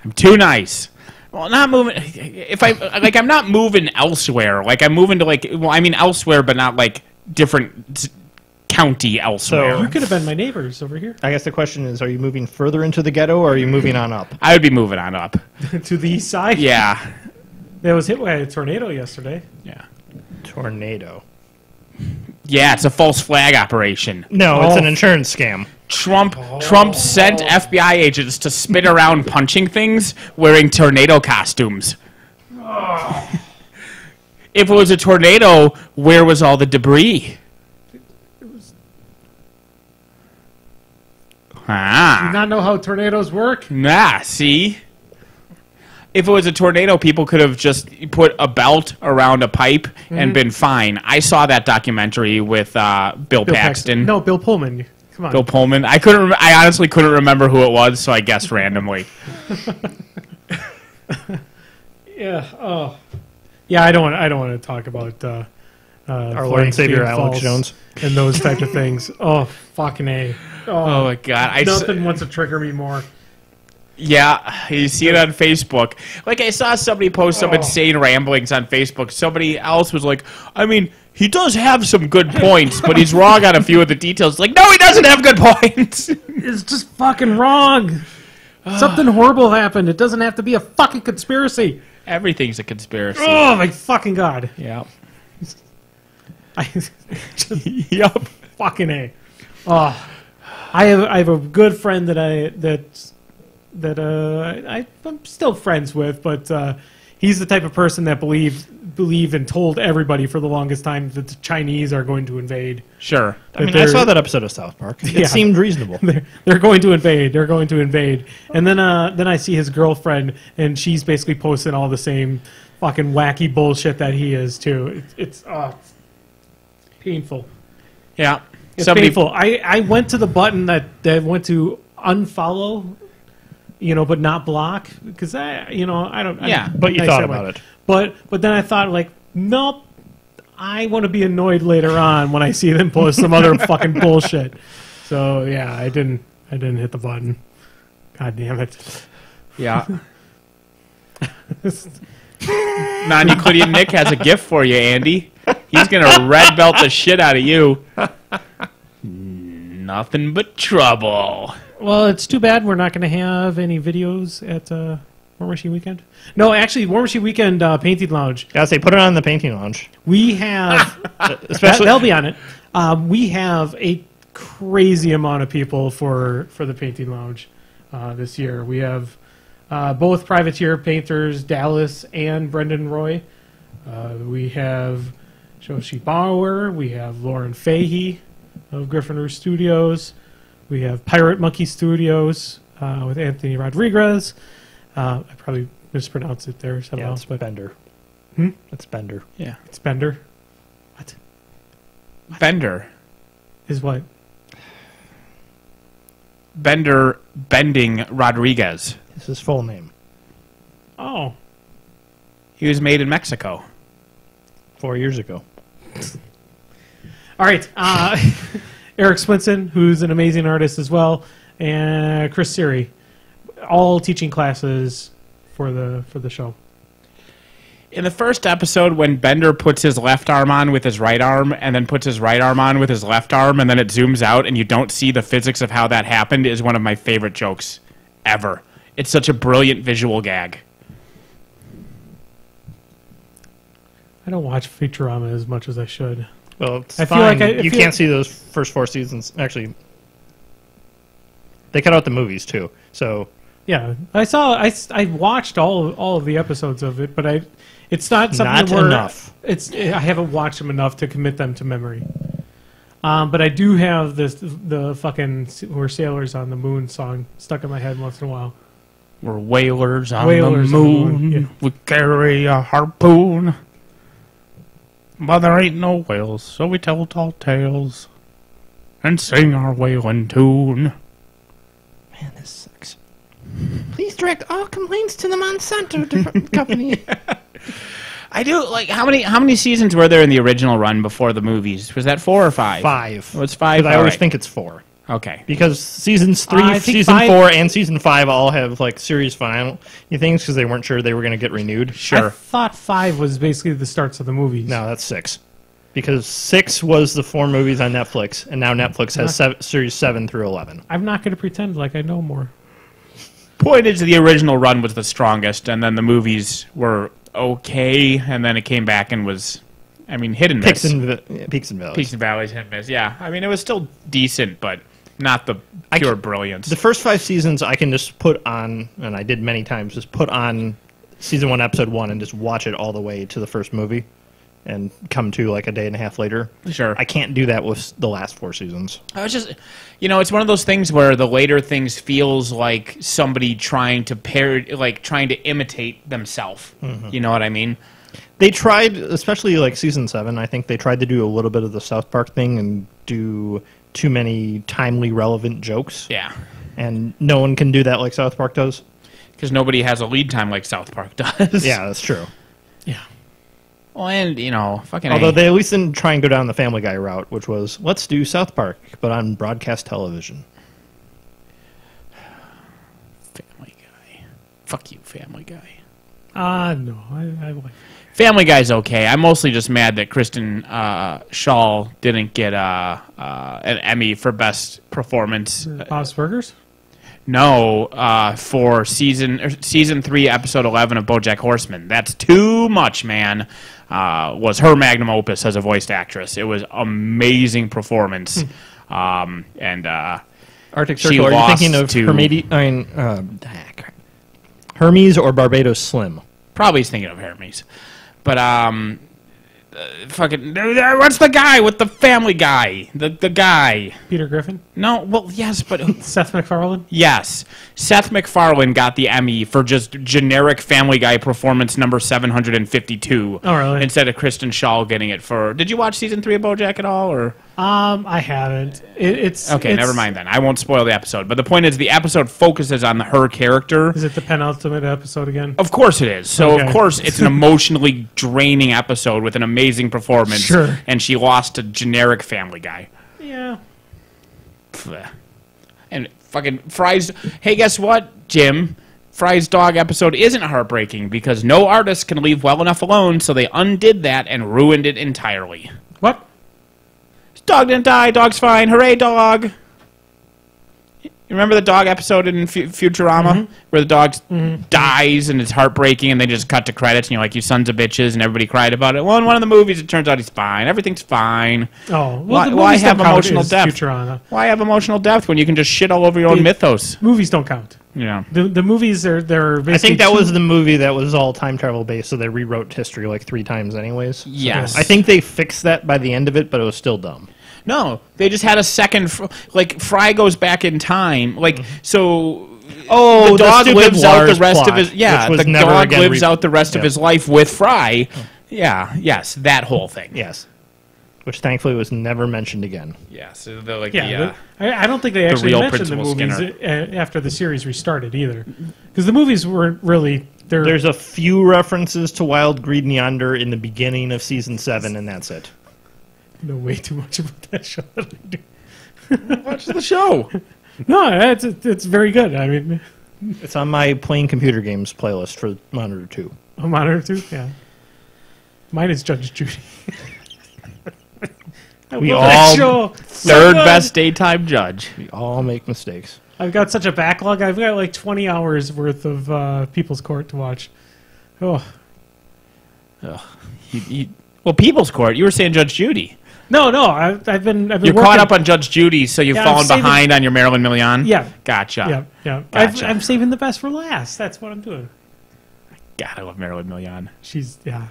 I'm too nice. Well, not moving. If I like, I'm not moving elsewhere. Like I'm moving to like. Well, I mean elsewhere, but not like different county elsewhere. You could have been my neighbors over here I guess the question is are you moving further into the ghetto or are you moving on up? I would be moving on up. to the east side. Yeah, that was hit by a tornado yesterday. yeah, Tornado. yeah. It's a false flag operation. No, it's Oh. an insurance scam. Trump Trump sent FBI agents to spin around punching things wearing tornado costumes. if it was a tornado, where was all the debris? Ah! Do you not know how tornadoes work? nah, see? If it was a tornado, people could have just put a belt around a pipe and been fine. I saw that documentary with uh, Bill, Bill Paxton. No, Bill Pullman. Come on. Bill Pullman. I couldn't. Rem- I honestly couldn't remember who it was, so I guessed randomly. Yeah. Oh. Yeah. I don't. Want, I don't want to talk about uh, uh, Our Lord and flags Savior Alex Jones. and those type of things. Oh, fucking a. Oh my god! I s- Nothing wants to trigger me more. yeah, you see it on Facebook. Like I saw somebody post some Oh. insane ramblings on Facebook. Somebody else was like, "I mean, he does have some good points, but he's wrong on a few of the details." Like, no, he doesn't have good points. It's just fucking wrong. Something horrible happened. It doesn't have to be a fucking conspiracy. Everything's a conspiracy. Oh my fucking god. Yeah. I just yep. fucking a. Oh, I have I have a good friend that I that that uh, I, I'm still friends with, but uh, he's the type of person that believed believed and told everybody for the longest time that the Chinese are going to invade. Sure. I mean, I saw that episode of South Park. It Yeah. seemed reasonable. They're, they're going to invade. They're going to invade. And then uh, then I see his girlfriend, and she's basically posting all the same fucking wacky bullshit that he is too. It's it's, uh, it's painful. Yeah. It's Somebody, painful. I, I went to the button that, that went to unfollow, you know, but not block because I, you know, I don't. Yeah, I'm but you nice thought about it. But but then I thought like, nope. I want to be annoyed later on when I see them post some other fucking bullshit. So yeah, I didn't. I didn't hit the button. God damn it. Yeah. Non-Euclidean Nick has a gift for you, Andy. He's gonna red belt the shit out of you. Nothing but trouble. Well, it's too bad we're not going to have any videos at uh, Warmachine Weekend. No, actually, Warmachine Weekend uh, Painting Lounge. Gotta say, put it on the painting lounge. We have that, Especially, they'll be on it. Um, we have a crazy amount of people for for the painting lounge uh, this year. We have uh, both privateer painters, Dallas and Brendan Roy. Uh, we have Joshi Bauer. We have Lauren Fahey of Griffin Roost Studios. We have Pirate Monkey Studios uh, with Anthony Rodriguez. Uh, I probably mispronounced it there somehow, yeah, it's but Bender. Hmm? It's Bender. Yeah. it's Bender. What Bender. is what? Bender bending Rodriguez. It's his full name. Oh, He was made in Mexico. Four years ago. all right. Uh, Eric Swinson, who's an amazing artist as well, and Chris Siri, all teaching classes for the for the show. In the first episode, when Bender puts his left arm on with his right arm, and then puts his right arm on with his left arm, and then it zooms out, and you don't see the physics of how that happened, is one of my favorite jokes ever. It's such a brilliant visual gag. I don't watch Futurama as much as I should. Well, it's I feel fine. like I- I you feel- can't see those first four seasons. Actually, they cut out the movies too. So Yeah, I saw. I, I watched all all of the episodes of it, but I it's not something Not where enough. It's I haven't watched them enough to commit them to memory. Um, but I do have this the fucking "We're Sailors on the Moon" song stuck in my head once in a while. We're whalers on Whalers the on the moon. moon, yeah. We carry a harpoon. But there ain't no whales, so we tell tall tales and sing our whaling tune. man, this sucks. Please direct all complaints to the Monsanto dep- company. I do like how many how many seasons were there in the original run before the movies? Was that four or five? Five. Oh, it's five. I always Alright. think it's four. Okay. Because seasons three, Uh, season five- four, and season five all have like series final things because they weren't sure they were going to get renewed. I Sure. thought five was basically the starts of the movies. No, that's six. Because six was the four movies on Netflix, and now Netflix has seven, series seven through eleven. I'm not going to pretend like I know more. Point is, the original run was the strongest, and then the movies were okay, and then it came back and was, I mean, hit and miss. Peaks and vi- yeah, peaks and valleys. Peaks and valleys, hit and miss. Yeah, I mean, it was still decent, but not the pure c- brilliance. The first five seasons I can just put on, and I did many times, just put on season one, episode one, and just watch it all the way to the first movie, and come to like a day and a half later. Sure. I can't do that with the last four seasons. I was just, you know, it's one of those things where the later things feels like somebody trying to pair, like trying to imitate themselves. Mm-hmm. You know what I mean? They tried, especially like season seven. I think they tried to do a little bit of the South Park thing and do too many timely, relevant jokes. Yeah, And no one can do that like South Park does. because nobody has a lead time like South Park does. Yeah, that's true. Yeah. Well, and you know, fucking. Although A. they at least didn't try and go down the Family Guy route, which was let's do South Park, but on broadcast television. Family Guy. Fuck you, Family Guy. Ah, no, I, I like. Family Guy's okay. I'm mostly just mad that Kristen uh, Schaal didn't get uh, uh, an Emmy for best performance. Bob's Burgers. No, uh, for season er, season three, episode eleven of BoJack Horseman. That's too much, man. Uh, was her magnum opus as a voiced actress. It was amazing performance, um, and uh, Arctic She Circle. Are you lost thinking of to- Hermes, I mean, uh, ah. Hermes or Barbados Slim? Probably he's thinking of Hermes. But um, uh, fucking what's the guy with the Family Guy? The the guy. Peter Griffin, No, well yes, but Seth MacFarlane. yes, Seth MacFarlane got the Emmy for just generic Family Guy performance number seven hundred and fifty-two. Oh, really? Instead of Kristen Schaal getting it for. Did you watch season three of BoJack at all, or? Um, I haven't. It, it's Okay, it's- never mind then. I won't spoil the episode. But the point is, the episode focuses on her character. Is it the penultimate episode again? Of course it is. So Okay. of course it's an emotionally draining episode with an amazing performance. Sure. And she lost to generic Family Guy. Yeah. And fucking Fry's. Hey, guess what, Jim? Fry's dog episode isn't heartbreaking because no artist can leave well enough alone, so they undid that and ruined it entirely. What? Dog didn't die. Dog's fine. Hooray, dog. You remember the dog episode in Fu- Futurama Mm-hmm. where the dog dies and it's heartbreaking and they just cut to credits and you're like, you sons of bitches, and everybody cried about it. Well, in one of the movies, it turns out he's fine. Everything's fine. Oh, well, Why- why have emotional depth? Futurama. Why have emotional depth when you can just shit all over your own mythos? Movies don't count. Yeah. The the movies are they're. I think that two- was the movie that was all time travel based, so they rewrote history like three times, anyways. So Yes. I think they fixed that by the end of it, but it was still dumb. No, they just had a second. Fr- like Fry goes back in time. Like so. Oh, the the dog stupid lives out the Lars rest of plot, his. Yeah, which was the dog lives re- out the rest of his life with Fry. Yeah. Yes, that whole thing. Yes. Which thankfully was never mentioned again. Yes. So the, like Yeah, the, uh, the- I, I don't think they actually real mentioned the movies uh, after the series restarted either, because the movies weren't really. They're, There's a few references to Wild Green Yonder in the beginning of season seven, and that's it. Know way too much about that show. That I do. watch the show. No, it's it's very good. I mean, It's on my playing computer games playlist for Monitor 2. a monitor too. Yeah, mine is Judge Judy. I We love that all- show. So Third good. best daytime judge. We all make mistakes. I've got such a backlog. I've got like 20 hours worth of uh, People's Court to watch. Oh You, you, well, People's Court. You were saying Judge Judy. No, no. I've, I've been. I've been You're working, caught up on Judge Judy, so you've Yeah, fallen behind on your Marilyn Milian. Yeah. Gotcha. Yeah, yeah. Gotcha. I'm saving the best for last. That's what I'm doing. God, I love Marilyn Milian. She's yeah,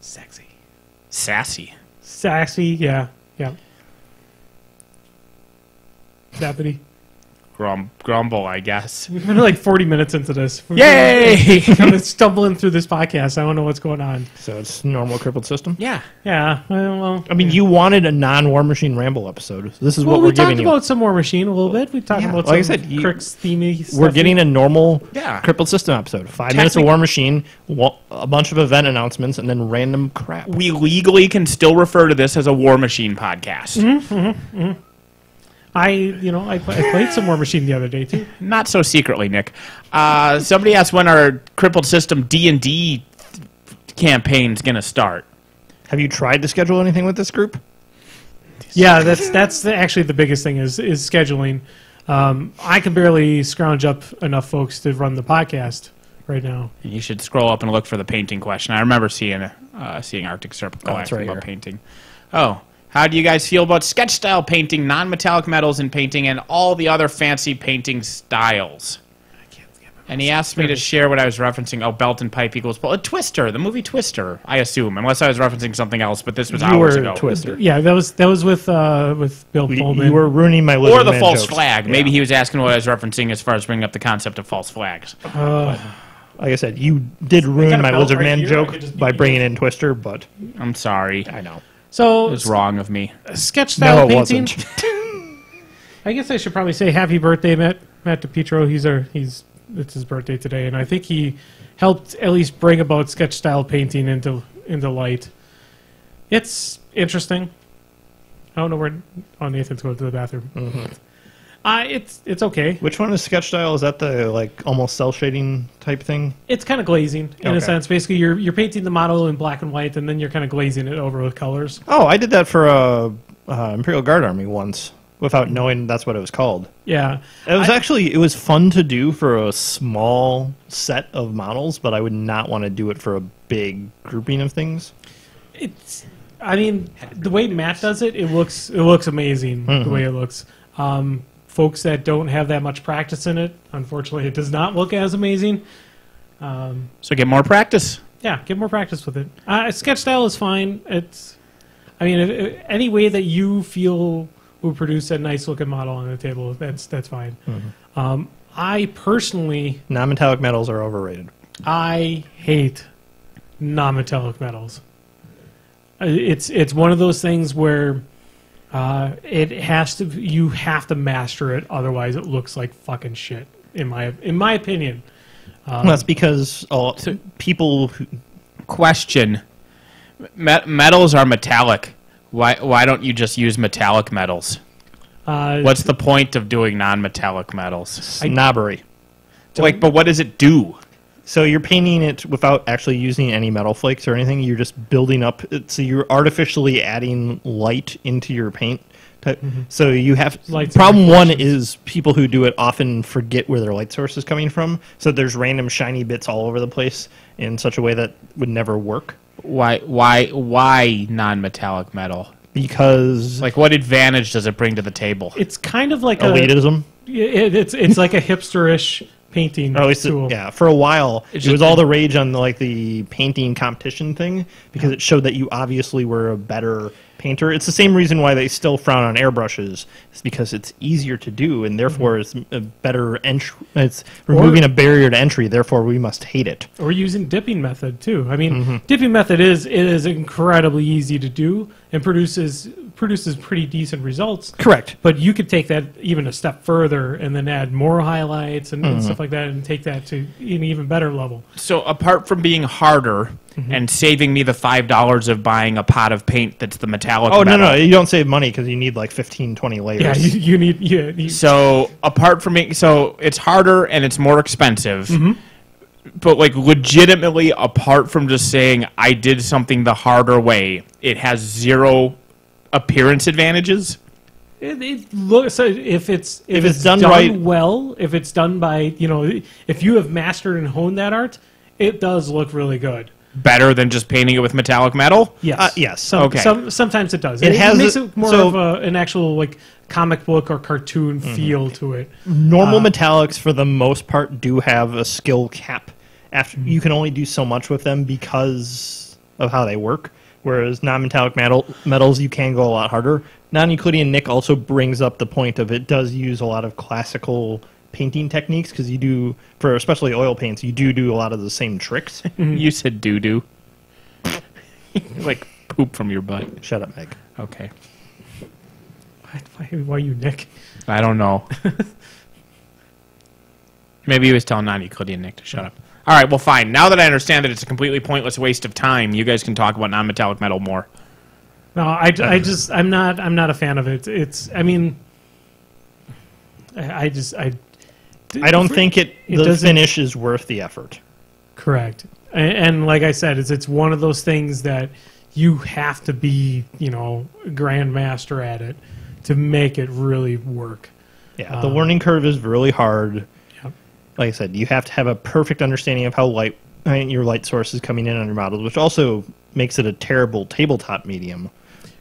sexy, Sassy. sassy. Yeah, yeah. Deputy. Grum, grumble, I guess. We've been like 40 minutes into this. We're Yay! I'm stumbling through this podcast. I don't know what's going on. So it's normal crippled system. yeah. Yeah. Well, well, I mean, you wanted a non-Warmachine Ramble episode. This is well what we we're giving talked you. about some more machine a little bit. We talked Yeah, about like I some said, you- Kirk's themey stuff. We're getting a normal Yeah. crippled system episode. Five minutes of Technic- Warmachine, wa- a bunch of event announcements, and then random crap. We legally can still refer to this as a Warmachine podcast. Mm-hmm, mm-hmm, mm-hmm. I, you know, I, pl- I played some Warmachine the other day too. Not so secretly, Nick. Uh, somebody asked when our crippled system D and D campaign's gonna start. Have you tried to schedule anything with this group? Yeah, that's that's the, actually the biggest thing is is scheduling. Um, I can barely scrounge up enough folks to run the podcast right now. You should scroll up and look for the painting question. I remember seeing uh, seeing Arctic Circle Oh, it's right about here. painting. Oh, how do you guys feel about sketch style painting, non-metallic metals in painting, and all the other fancy painting styles? And he asked me to share what I was referencing. Oh, belt and pipe equals well, a Twister, the movie Twister. I assume, unless I was referencing something else, but this was You hours were ago. Twister. Yeah, that was that was with uh, with Bill You, Pullman. you were ruining my Or Lizard the Man false jokes. flag. Maybe he was asking what I was referencing as far as bringing up the concept of false flags. Like I said, you did ruin my belt Lizard right Man here, joke by bringing in Twister, but I'm sorry. I know. So It was wrong of me. sketch style No, it painting. wasn't. I guess I should probably say happy birthday, Matt Matt DiPietro. He's our he's it's his birthday today, and I think he helped at least bring about sketch style painting into into light. It's interesting. I don't know where. Oh, Nathan's going to the bathroom. Mm-hmm. Uh, it's it's okay. Which one is sketch style? Is that the like almost cell shading type thing? It's kind of glazing in Okay. a sense. Basically, you're you're painting the model in black and white, and then you're kind of glazing it over with colors. Oh, I did that for uh, uh, Imperial Guard Army once without knowing that's what it was called. Yeah, It was I- actually it was fun to do for a small set of models, but I would not want to do it for a big grouping of things. it's. I mean, the way Matt does it, it looks it looks amazing. The way it looks. Um, folks that don't have that much practice in it, unfortunately, it does not look as amazing. Um, So get more practice. yeah, get more practice with it. Uh, sketch style is fine. It's, I mean, if, if, any way that you feel will produce a nice looking model on the table, that's that's fine. Um, I personally, Non-metallic metals are overrated. I hate non-metallic metals. Uh, It's it's one of those things where uh, it has to you have to master it, otherwise it looks like fucking shit. In my in my opinion, Well, that's because all, people Question: Met- Metals are metallic. Why why don't you just use metallic metals? uh, What's the point of doing non-metallic metals? snobbery. Like, but what does it do? So you're painting it without actually using any metal flakes or anything. You're just building up. So you're artificially adding light into your paint. Type. Mm-hmm. So you have Lights problem one is people who do it often forget where their light source is coming from. So there's random shiny bits all over the place in such a way that would never work Why why why non-metallic metal? because Like, what advantage does it bring to the table? it's kind of like a elitism. it, it's it's like a hipsterish painting Or at least, tool. yeah, for a while, It's it was all the rage on the, like the painting competition thing because it showed that you obviously were a better painter. It's the same reason why they still frown on airbrushes. It's because it's easier to do and therefore it's a better entry. It's removing a barrier to entry. Therefore, we must hate it. or using dipping method too. I mean, Mm-hmm. dipping method is it is incredibly easy to do and produces produces pretty decent results. Correct. But you could take that even a step further and then add more highlights and, and Mm-hmm. stuff like that, and take that to an even better level. So, apart from being harder and saving me the five dollars of buying a pot of paint that's the metallic. Oh no, metal, no, you don't save money because you need like 15, 20 layers. Yeah, you, you need yeah. You, So apart from being, so it's harder and it's more expensive. But like legitimately, apart from just saying I did something the harder way, it has zero appearance advantages. It, it looks so if it's if, it's it's, done done, right- well, if it's done by you know, if you have mastered and honed that art, it does look really good. Better than just painting it with metallic metal. Yes, Uh, yes. Some, Okay. some, sometimes it does. It It, has makes a- it more so- of a, an actual like comic book or cartoon Mm-hmm. feel to it. Normal metallics, for the most part, do have a skill cap. After you can only do so much with them because of how they work. Whereas non-metallic metal, metals, you can go a lot harder. Non-Euclidean Nick also brings up the point of it does use a lot of classical painting techniques because you do, for especially oil paints, you do do a lot of the same tricks. You said doo doo. like poop from your butt. Shut up, Meg. Okay. Why, why, why you Nick? I don't know. Maybe he was telling non-Euclidean Nick to shut up. All right, well, fine. Now that I understand that it's a completely pointless waste of time, you guys can talk about non-metallic metal more. No, I, I uh-huh. just I'm not I'm not a fan of it. It's I mean, I, I just I. I don't for- think it, it the finish is worth the effort. Correct. And, and like I said, it's it's one of those things that you have to be, you know, grandmaster at it to make it really work. Yeah, uh, the learning curve is really hard. Yep. Like I said, you have to have a perfect understanding of how light I mean, your light source is coming in on your models, which also makes it a terrible tabletop medium.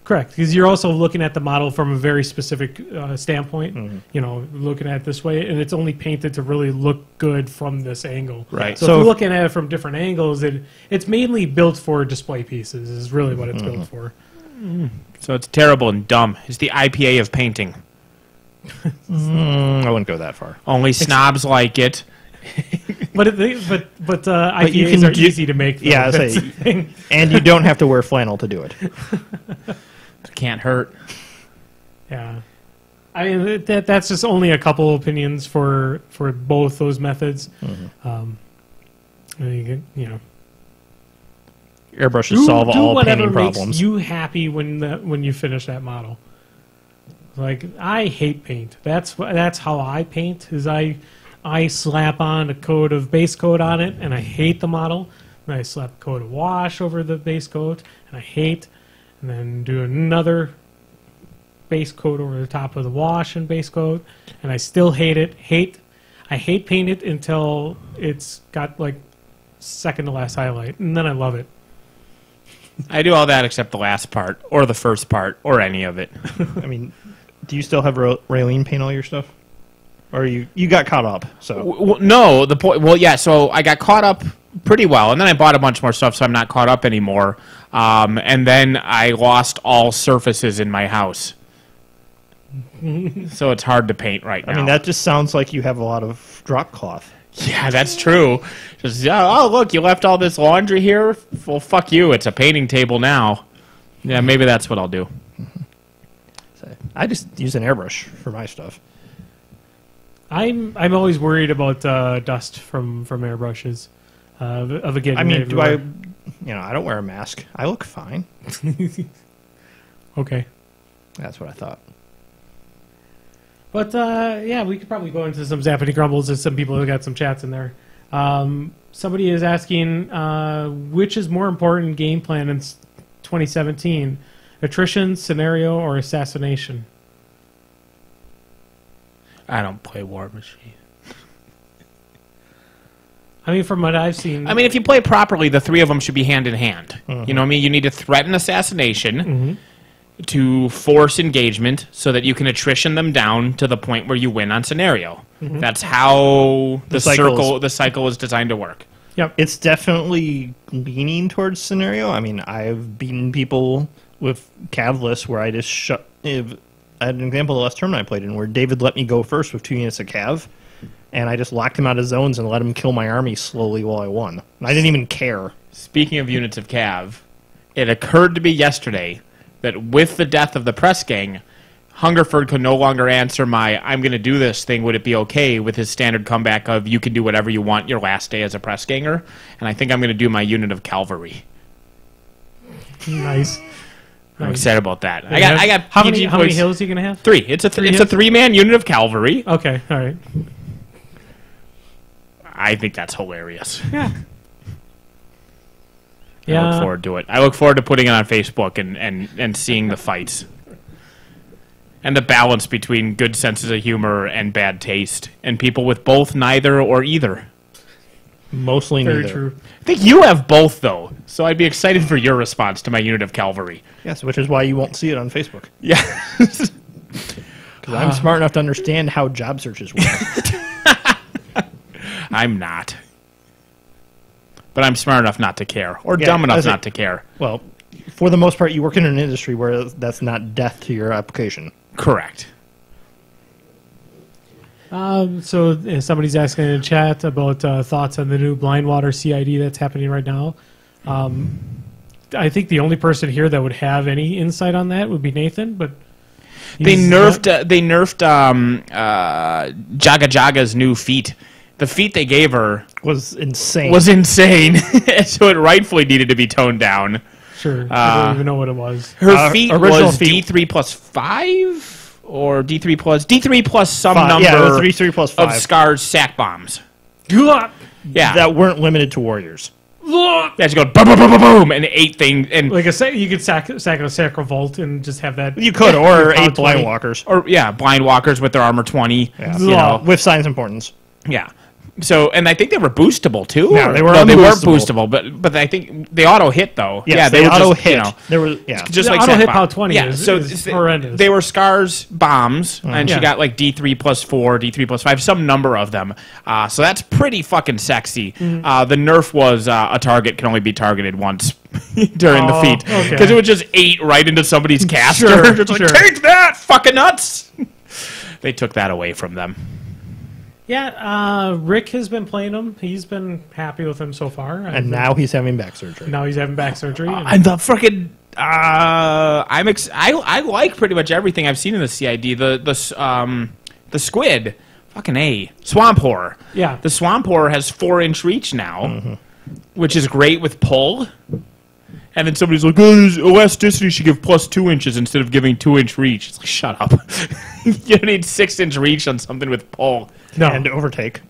Correct, because you're also looking at the model from a very specific uh, standpoint. Mm-hmm. You know, looking at it this way, and it's only painted to really look good from this angle. Right. So, So if if- you're looking at it from different angles, it it's mainly built for display pieces. Is really what it's built mm-hmm. for. Mm. So it's terrible and dumb. It's the IPA of painting. Mm, I wouldn't go that far. Only snobs like it. But it, but but uh, But you IPAs can are do- easy to make. though. Yeah, say- And you don't have to wear flannel to do it. Can't hurt. Yeah. I mean that that's just only a couple opinions for for both those methods. Mm-hmm. Um, you, can, you know, Airbrushes do, solve do all whatever painting makes problems. you happy when the, when you finish that model. Like I hate paint. That's that's how I paint. Is I I slap on a coat of base coat on it, and I hate the model. And I slap a coat of wash over the base coat, and I hate. And then do another base coat over the top of the wash and base coat, and I still hate it. Hate. I hate paint it until it's got like second to last highlight, and then I love it. I do all that except the last part, or the first part, or any of it. I mean, do you still have Ra- Raylene paint all your stuff? or you you got caught up. So W- w- no, the point. Well, yeah. So I got caught up pretty well, and then I bought a bunch more stuff, so I'm not caught up anymore. Um, and then I lost all surfaces in my house, so it's hard to paint right now. I mean, that just sounds like you have a lot of drop cloth. yeah, that's true. Just yeah, oh look, you left all this laundry here. Well, fuck you. It's a painting table now. Yeah, maybe that's what I'll do. I just use an airbrush for my stuff. I'm I'm always worried about uh, dust from from airbrushes. Uh, of- of again. I mean, do I? You know, I don't wear a mask. I look fine. Okay. That's what I thought. But uh, yeah, we could probably go into some Zappity Grumbles. There's some people who got some chats in there. Um, somebody is asking uh, which is more important game plan in 2017: attrition, scenario, or assassination? I don't play Warmachine. I mean, from what I've seen, I mean, if you play properly, the three of them should be hand in hand. You uh-huh. know what I mean? You need to threaten assassination mm-hmm. to force engagement so that you can attrition them down to the point where you win on scenario. Mm-hmm. That's how the, The cycle circle, is- the cycle is designed to work. yep. It's definitely leaning towards scenario. I mean, I've beaten people with Cavless where I just shut. If, I had an example the last tournament I played in where David let me go first with two units of Cav, and I just locked him out of zones and let him kill my army slowly while I won. And I didn't even care. Speaking of units of Cav, it occurred to me yesterday that with the death of the press gang, Hungerford could no longer answer my "I'm going to do this" thing. Would it be okay with his standard comeback of "You can do whatever you want your last day as a press ganger"? And I think I'm going to do my unit of cavalry. nice. I'm excited about that. I got, I got how PG many how many hills are you gonna have? Three. It's a th- Three it's a hills? three man unit of cavalry. Okay, all right. I think that's hilarious. Yeah. I Yeah. look forward to it. I look forward to putting it on Facebook and, and, and seeing the fights. And the balance between good senses of humor and bad taste. And people with both, neither, or either. Mostly Very neither. true. I think you have both, though. So I'd be excited for your response to my unit of cavalry. Yes, which is why you won't see it on Facebook. Yeah. Because I'm smart enough to understand how job searches work. I'm not. But I'm smart enough not to care. Or Yeah, dumb enough that's it. not to care. well, for the most part, you work in an industry where that's not death to your application. Correct. Um, so uh, somebody's asking in the chat about uh, thoughts on the new Blindwater CID that's happening right now. Um, I think the only person here that would have any insight on that would be Nathan, but They nerfed. not- Uh, they nerfed um, uh, Jaga Jaga's new feat. The feat they gave her Was insane. was insane, so it rightfully needed to be toned down. sure. I uh, don't even know what it was. Her Uh, feat original was feat- D three plus five or D three plus D three plus some Five- number yeah, it was three, three plus of. Scar's sack bombs. Yeah. Yeah, that weren't limited to warriors. yeah, she go boom, boom, boom, boom, boom, and eight things, and Like a sac- you could sack sack a sacrovault and just have that. You could, or eight blind walkers. or yeah, blind walkers with their armor twenty. Yeah. You know, with science importance. Yeah. So, and I think they were boostable too. No, or- they were no, they weren't boostable, but but I think they auto hit though. Yes, yeah, they, were auto just, hit. You know, there was yeah. just The like auto hit power 20 Yeah, is- so is they- horrendous. They were scars bombs, and she got like D three plus four, D three plus five, some number of them. Uh, so that's pretty fucking sexy. Mm-hmm. Uh, the nerf was uh, a target can only be targeted once during the Oh, feat okay. because it would just eight right into somebody's caster. Sure, It's like, sure. take that, fucking nuts. they took that away from them. Yeah, uh, Rick has been playing him. He's been happy with him so far. and now he's having back surgery. now he's having back surgery. and- And the freaking uh, I'm ex- I I like pretty much everything I've seen in the CID. The the um the squid, fucking a swamp horror. Yeah. the swamp horror has four inch reach now, which is great with pull. And then somebody's like, "Oh, there's elasticity should give plus two inches instead of giving two inch reach." It's like, shut up. you need six inch reach on something with pull. No, And overtake.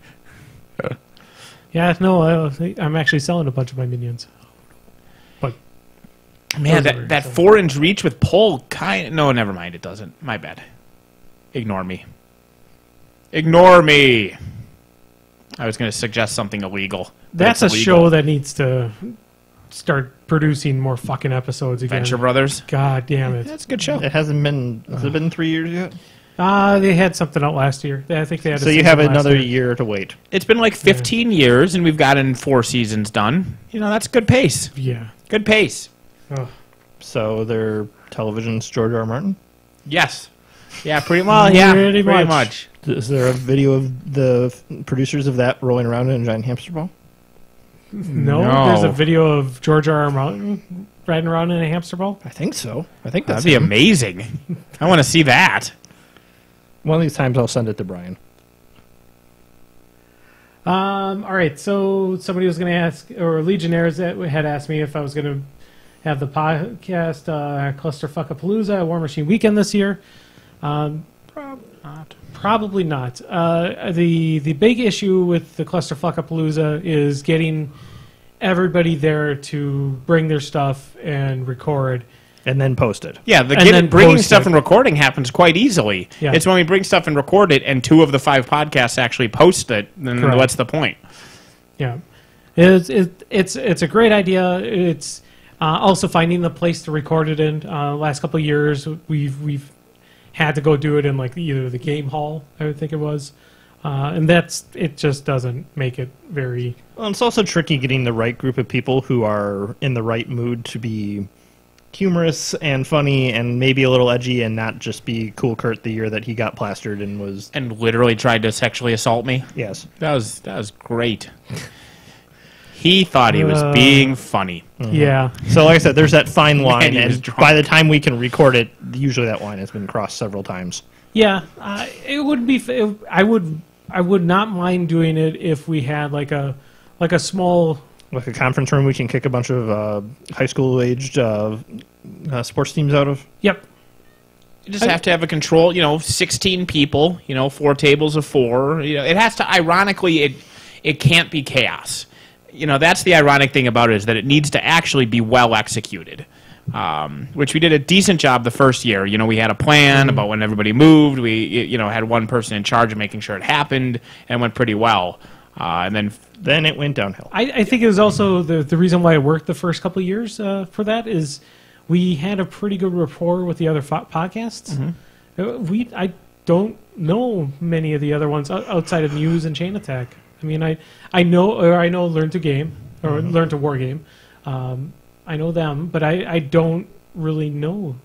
yeah, no, I, I'm actually selling a bunch of my minions. But Man, Those that, that four inch reach with pull kind no, never mind, it doesn't. My bad. Ignore me. Ignore me. I was going to suggest something illegal. that's a it's show that needs to start producing more fucking episodes again. Venture Brothers. God damn it! That's a good show. It hasn't been. Has it been three years yet? Uh, they had something out last year. I think they had. A So you have another year. year to wait. It's been like 15 years, and we've gotten four seasons done. You know, that's good pace. Yeah. Good pace. Oh. So their television's George R. R. Martin. Yes. Yeah, pretty well. Yeah, Pretty pretty, much. much. Is there a video of the producers of that rolling around in a giant hamster ball? No, No. there's a video of George R. R. Martin riding around in a hamster ball. I think so. I think that's That'd be him. amazing. I want to see that. One of these times I'll send it to Brian. Um, all right, so somebody was going to ask, or Legionnaires had asked me if I was going to have the podcast uh, Clusterfuckapalooza Warmachine Weekend this year. Um, prob- not. Probably not. Uh, the the big issue with the Clusterfuckapalooza is getting everybody there to bring their stuff and record. And then post it. Yeah, the And get, bringing stuff it. and recording happens quite easily. Yeah. It's when we bring stuff and record it, and two of the five podcasts actually post it. Then Correct. what's the point? Yeah, it's it, it's it's a great idea. It's uh, also finding the place to record it in. Uh, last couple of years, we've we've had to go do it in like either the game hall, I would think it was, uh, and that's it. Just doesn't make it very. Well, it's also tricky getting the right group of people who are in the right mood to be humorous and funny and maybe a little edgy and not just be cool Kurt the year that he got plastered and was And literally tried to sexually assault me. yes. That was that was great. He thought he was Uh, being funny. Yeah, So like I said, there's that fine line he was and by the time we can record it, usually that line has been crossed several times. yeah. Uh, it would be. f- I would. I would not mind doing it if we had like a like a small Like a conference room we can kick a bunch of uh, high school aged uh, uh, sports teams out of. Yep. You just have to have a control, you know, 16 people, you know, four tables of four. You know, it has to ironically it it can't be chaos. You know, that's the ironic thing about it is that it needs to actually be well executed. Um, which we did a decent job the first year. You know, we had a plan about when everybody moved. We, you know, had one person in charge of making sure it happened, and it went pretty well. Uh, and then, Then it went downhill. I, I think it was also the the reason why it worked the first couple of years uh, for that is we had a pretty good rapport with the other fo- podcasts. Uh, We I don't know many of the other ones outside of Muse and Chain Attack. I mean, I I know or I know Learn to Game or Learn to War Game. Um, I know them, but I I don't really know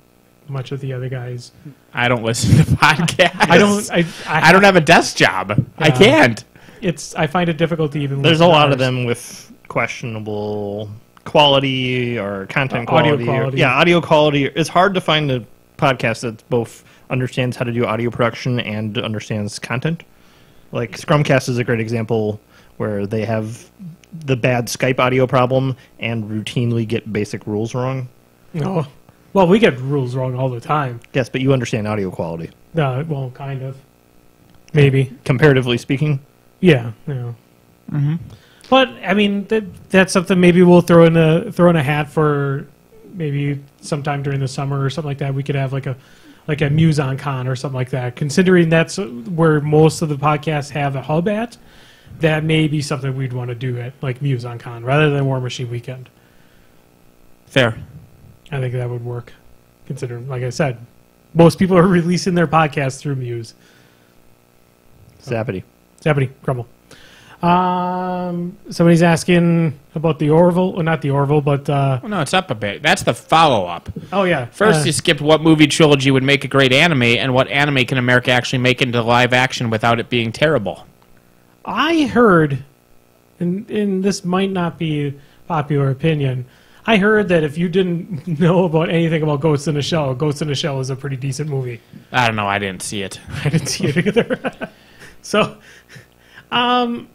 much of the other guys. I don't listen to podcasts. I don't. I I, I don't have a desk job. I can't. It's I find it difficult to even. There's a lot of them with questionable quality or content Uh, audio quality. or- yeah, audio quality. It's hard to find a podcast that both understands how to do audio production and understands content. Like Scrumcast is a great example where they have the bad Skype audio problem and routinely get basic rules wrong. No. Well, we get rules wrong all the time. Yes, but you understand audio quality. Uh, well, kind of. Maybe. Comparatively speaking, Yeah. Yeah. Mm-hmm. But I mean, that that's something maybe we'll throw in a throw in a hat for maybe sometime during the summer or something like that. We could have like a like a Muse on Con or something like that. Considering that's where most of the podcasts have a hub at, that may be something we'd want to do at like Muse on Con rather than Warmachine Weekend. Fair. I think that would work. Considering, like I said, most people are releasing their podcasts through Muse. Zappity. Zappity, Grumble. Um, somebody's asking about the Orville, well, not the Orville, but uh, Well, no, it's up a bit. That's the follow up. oh yeah, First, uh, you skipped what movie trilogy would make a great anime, and what anime can America actually make into live action without it being terrible. I heard, and, and this might not be popular opinion. I heard that if you didn't know about anything about Ghost in the Shell, Ghost in the Shell is a pretty decent movie. I don't know. I didn't see it. I didn't see it either. so, um,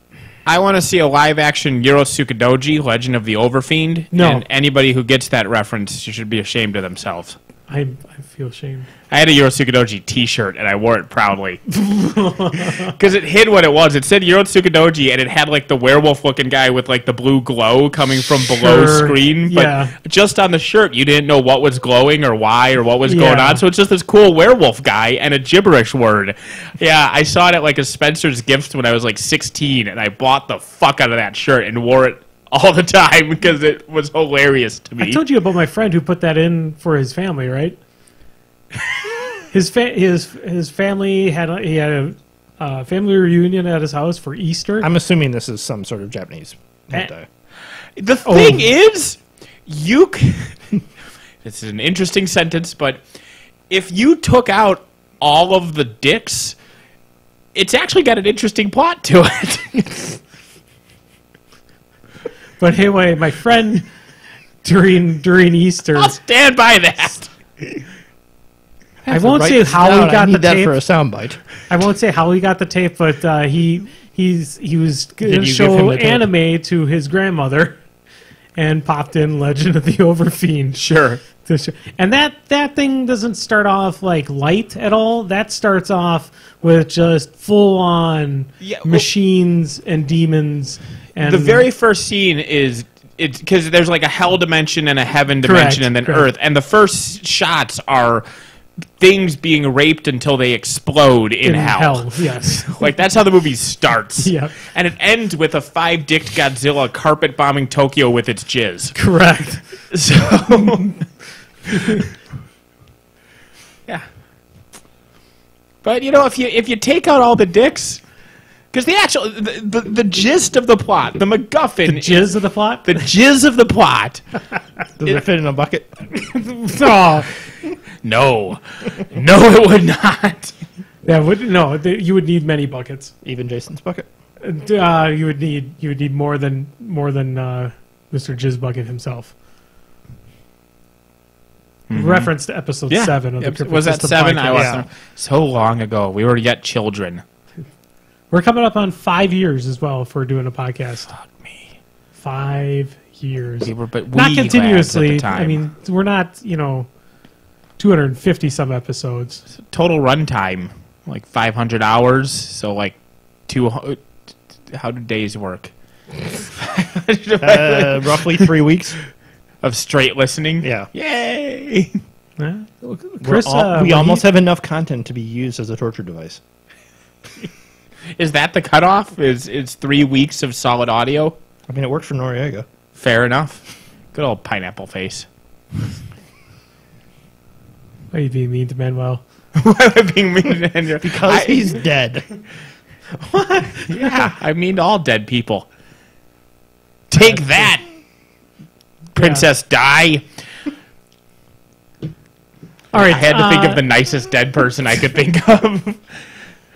I want to see a live action Urotsukidoji, Legend of the Overfiend. No. And anybody who gets that reference should be ashamed of themselves. I I feel ashamed. I had a Urotsukidoji T-shirt and I wore it proudly because it hid what it was. It said Urotsukidoji and it had like the werewolf-looking guy with like the blue glow coming from below screen. But yeah. just on the shirt, you didn't know what was glowing or why or what was going on. So it's just this cool werewolf guy and a gibberish word. Yeah, I saw it at like a Spencer's gift when I was like 16, and I bought the fuck out of that shirt and wore it all the time because it was hilarious to me. I told you about my friend who put that in for his family, right? his fa- his his family had a, he had a uh, family reunion at his house for Easter. I'm assuming this is some sort of Japanese Eh. hentai. The thing is, you. c- this is an interesting sentence, but if you took out all of the dicks, it's actually got an interesting plot to it. but anyway, my friend during during Easter, I'll stand by that. I won't say how down. he I got need the that tape. for a soundbite. I won't say how he got the tape, but uh, he he's he was going to you give him show the tape? anime to his grandmother, and popped in Legend of the Overfiend. Sure. And that that thing doesn't start off like light at all. That starts off with just full on Yeah, well- machines and demons. And the very first scene is it's because there's like a hell dimension and a heaven Correct, dimension and then correct. earth and the first shots are things being raped until they explode in, in hell. hell. Yes. like that's how the movie starts Yeah. and it ends with a five-dicked godzilla carpet bombing tokyo with its jizz Correct. so yeah but you know if you if you take out all the dicks because the actual the, the, the gist of the plot the macguffin The Jizz of the plot. the jizz of the plot. Does it fit in a bucket? oh, No, no, it would not. that would no. th- You would need many buckets. Even Jason's bucket? Uh, you would need you would need more than more than uh, Mr. Jizz Bucket himself. Reference to episode seven of the Yep. Triple was that System seven? I wasn't. So long ago. We were yet children. We're coming up on five years as well for doing a podcast. Fuck me. Five years. We were, but not continuously. At the time. I mean, we're not. You know, two hundred and fifty some episodes. total runtime like 500 hours. So like two. How do days work? Uh, roughly three weeks. of straight listening. Yeah. Yay! Huh? We're Chris, al- uh, we almost he- have enough content to be used as a torture device. Is that the cutoff? Is is three weeks of solid audio? I mean, it worked for Noriega. Fair enough. Good old pineapple face. Why Are you being mean to Manuel? Why am I being mean to Andrew? Because I- he's dead. What? Yeah, I mean all dead people. Take that, Princess Die. All right, I had to think uh, of the nicest dead person I could think of.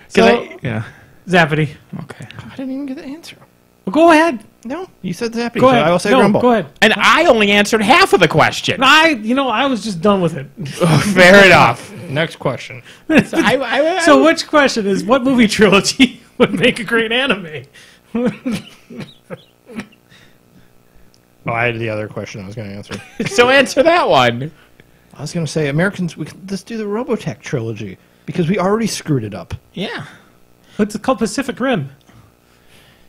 So- I- yeah. Zappity. Okay. I didn't even get the answer. Well, go ahead. No, you said Zappy. Go so ahead. I will say no, Grumble. Go ahead. And I only answered half of the question. I, you know, I was just done with it. Fair enough. Next question. So, I, I, I, So, which question is what movie trilogy would make a great anime? Oh, I had the other question I was going to answer. so answer that one. I was going to say Americans. We let's do the Robotech trilogy because we already screwed it up. Yeah. It's called Pacific Rim.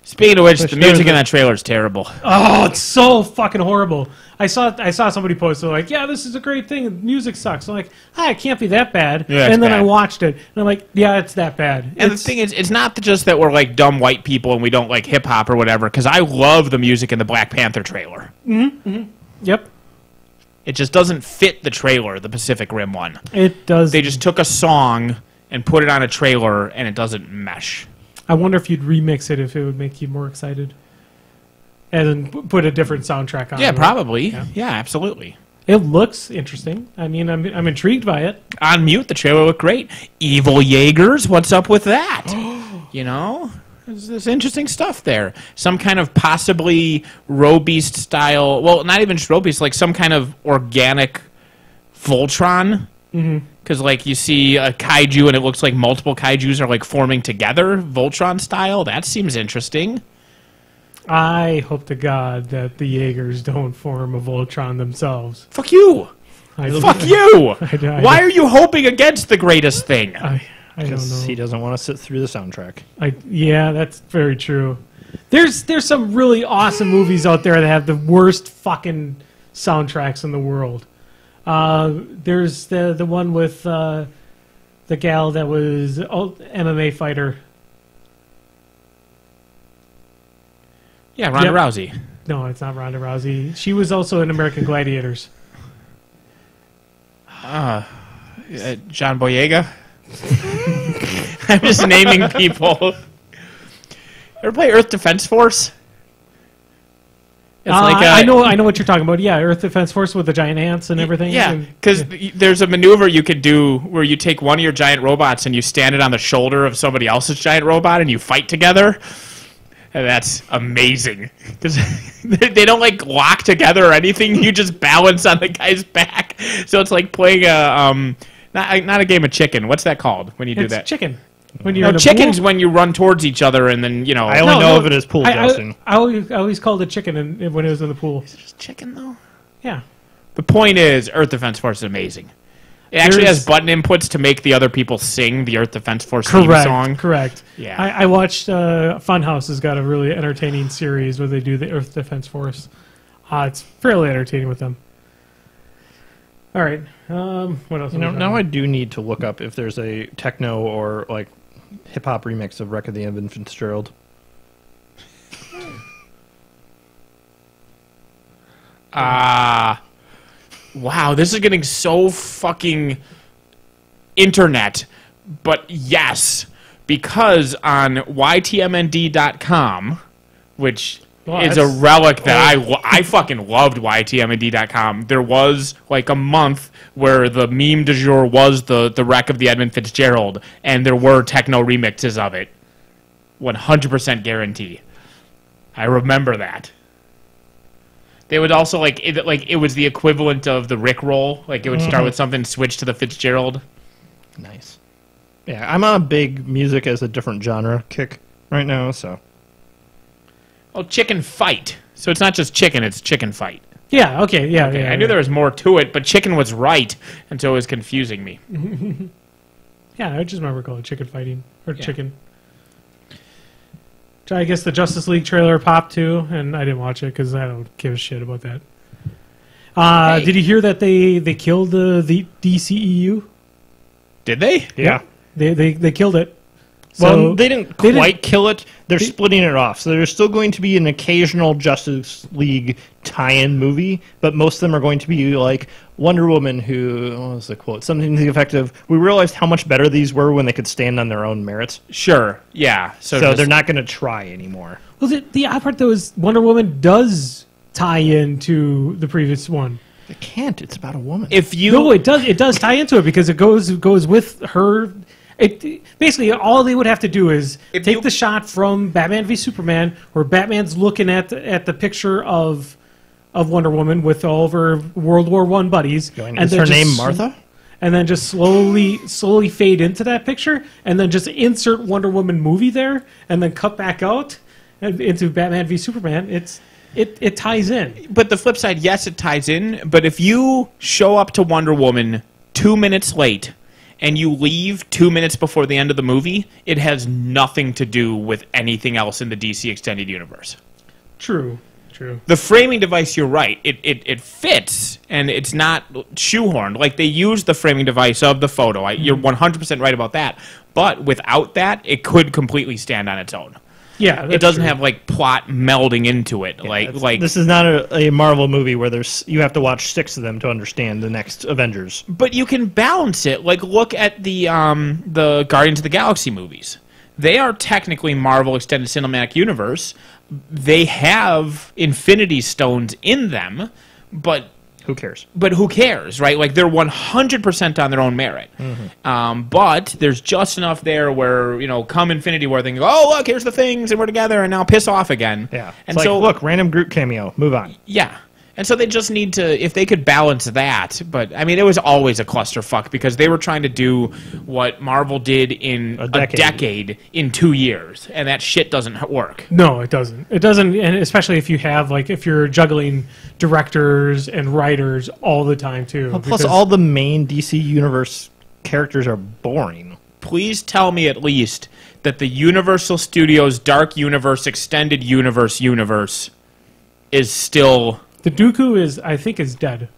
Speaking of which, Which the music there's in a- that trailer is terrible. Oh, it's so fucking horrible. I saw I saw somebody post they're like, "Yeah, this is a great thing. The music sucks." I'm like, "Ah, it can't be that bad." Yeah, it's and then I bad. watched it, and I'm like, "Yeah, it's that bad." And It's- the thing is, it's not just that we're like dumb white people and we don't like hip hop or whatever. Because I love the music in the Black Panther trailer. yep, It just doesn't fit the trailer, the Pacific Rim one. it does. They just took a song and put it on a trailer, and it doesn't mesh. I wonder if you'd remix it if it would make you more excited, and then put a different soundtrack on. Yeah, it. probably. Yeah. Yeah, absolutely. It looks interesting. I mean, I'm I'm intrigued by it. On mute, the trailer looked great. Evil Jaegers, what's up with that? you know, there's, there's interesting stuff there. Some kind of possibly Robeast style. Well, not even just Robeast, like some kind of organic Voltron. Mm-hmm. Because like you see a kaiju and it looks like multiple kaiju's are like forming together, Voltron style. That seems interesting. I hope to God that the Jaegers don't form a Voltron themselves. Fuck you. I, Fuck you. I- Why are you hoping against the greatest thing? I, I don't Because know. he doesn't want to sit through the soundtrack. I yeah, that's very true. There's there's some really awesome movies out there that have the worst fucking soundtracks in the world. Uh, there's the the one with uh, the gal that was oh, MMA fighter. Yeah, Ronda Yep. Rousey. No, it's not Ronda Rousey. She was also in American Gladiators. Uh, John Boyega. I'm just naming people. Ever play Earth Defense Force? It's Uh, like a- I know, I know what you're talking about. Yeah, Earth Defense Force with the giant ants and everything. Yeah, because there's a maneuver you could do where you take one of your giant robots and you stand it on the shoulder of somebody else's giant robot and you fight together. And that's amazing because they they don't like lock together or anything. You just balance on the guy's back, so it's like playing a um, not not a game of chicken. What's that called when you do it's that? chicken. When you're No, chicken's pool. when you run towards each other and then you know. I only No, know no, of it as pool I, I. I always, I always called it chicken in, when it was in the pool. Is it Just chicken though. Yeah. The point is, Earth Defense Force is amazing. It actually has button inputs to make the other people sing the Earth Defense Force theme Correct. song. Correct. Yeah. I, I watched uh, Funhaus has got a really entertaining series where they do the Earth Defense Force. Uh, it's fairly entertaining with them. All right. Um, what else? You know, we now I do need to look up if there's a techno or like hip hop remix of Wreck of the Edmund Fitzgerald. Ah. wow, this is getting so fucking internet. But yes, because on ytmnd.com, which Well, is a relic that I I fucking loved ytmnd.com. There was like a month where the meme du jour was the the wreck of the Edmund Fitzgerald, and there were techno remixes of it. 100% guarantee. I remember that. They would also like it, like it was the equivalent of the Rick roll. Like it would start mm-hmm. with something, switch to the Fitzgerald. Nice. Yeah, I'm on a big music as a different genre kick right now, so Oh, chicken fight. So it's not just chicken; it's chicken fight. Yeah. Okay. Yeah. Okay, yeah I knew there was more to it, but chicken was right, and so it was confusing me. Yeah, I just remember calling it chicken fighting or chicken. So I guess the Justice League trailer popped too, and I didn't watch it because I don't give a shit about that. Uh, Hey. Did you hear that they they killed the the DCEU? Did they? yeah. They they they killed it. Well, So- they didn't they quite didn't- kill it. They're splitting it off. So there's still going to be an occasional Justice League tie-in movie, but most of them are going to be like Wonder Woman, who what was the quote? Something to the effect of, "We realized how much better these were when they could stand on their own merits, Sure. Yeah. So, so just- they're not going to try anymore." Well, the, the odd part though is Wonder Woman does tie into the previous one. It can't. It's about a woman. If you no, it does. It does tie into it because it goes it goes with her. It basically all they would have to do is If take you- the shot from Batman v Superman, where Batman's looking at the, at the picture of of Wonder Woman with all of her World War One buddies, Going, and is her just name Martha? And then just slowly slowly fade into that picture, and then just insert Wonder Woman movie there, and then cut back out into Batman v Superman. It's it it ties in. but the flip side, yes, it ties in. But if you show up to Wonder Woman two minutes late and you leave two minutes before the end of the movie, it has nothing to do with anything else in the DC extended universe. True, true. The framing device, you're right. It, it, it fits and it's not shoehorned. Like they use the framing device of the photo. I, You're mm-hmm. 100% right about that. But without that, it could completely stand on its own. Yeah, it doesn't true. have like plot melding into it. like like this is not a, a Marvel movie where there's you have to watch six of them to understand the next Avengers. But you can balance it. Like look at the um, the Guardians of the Galaxy movies. They are technically Marvel Extended Cinematic Universe. They have Infinity Stones in them, but Who cares? but who cares, right? Like they're one hundred percent on their own merit. Mm-hmm. Um, but there's just enough there where you know, come Infinity War, they can go, oh look, here's the things, and we're together, and now piss off again. Yeah. It's and like, so look, random group cameo. Move on. yeah. And so they just need to, if they could balance that, but I mean, it was always a clusterfuck because they were trying to do what Marvel did in A a decade. decade, in two years, and that shit doesn't work. No, it doesn't. It doesn't, and especially if you have like if you're juggling directors and writers all the time too. Plus, all the main DC universe characters are boring. Please tell me at least that the Universal Studios Dark Universe Extended Universe universe is still. The Dooku is, I think, is dead.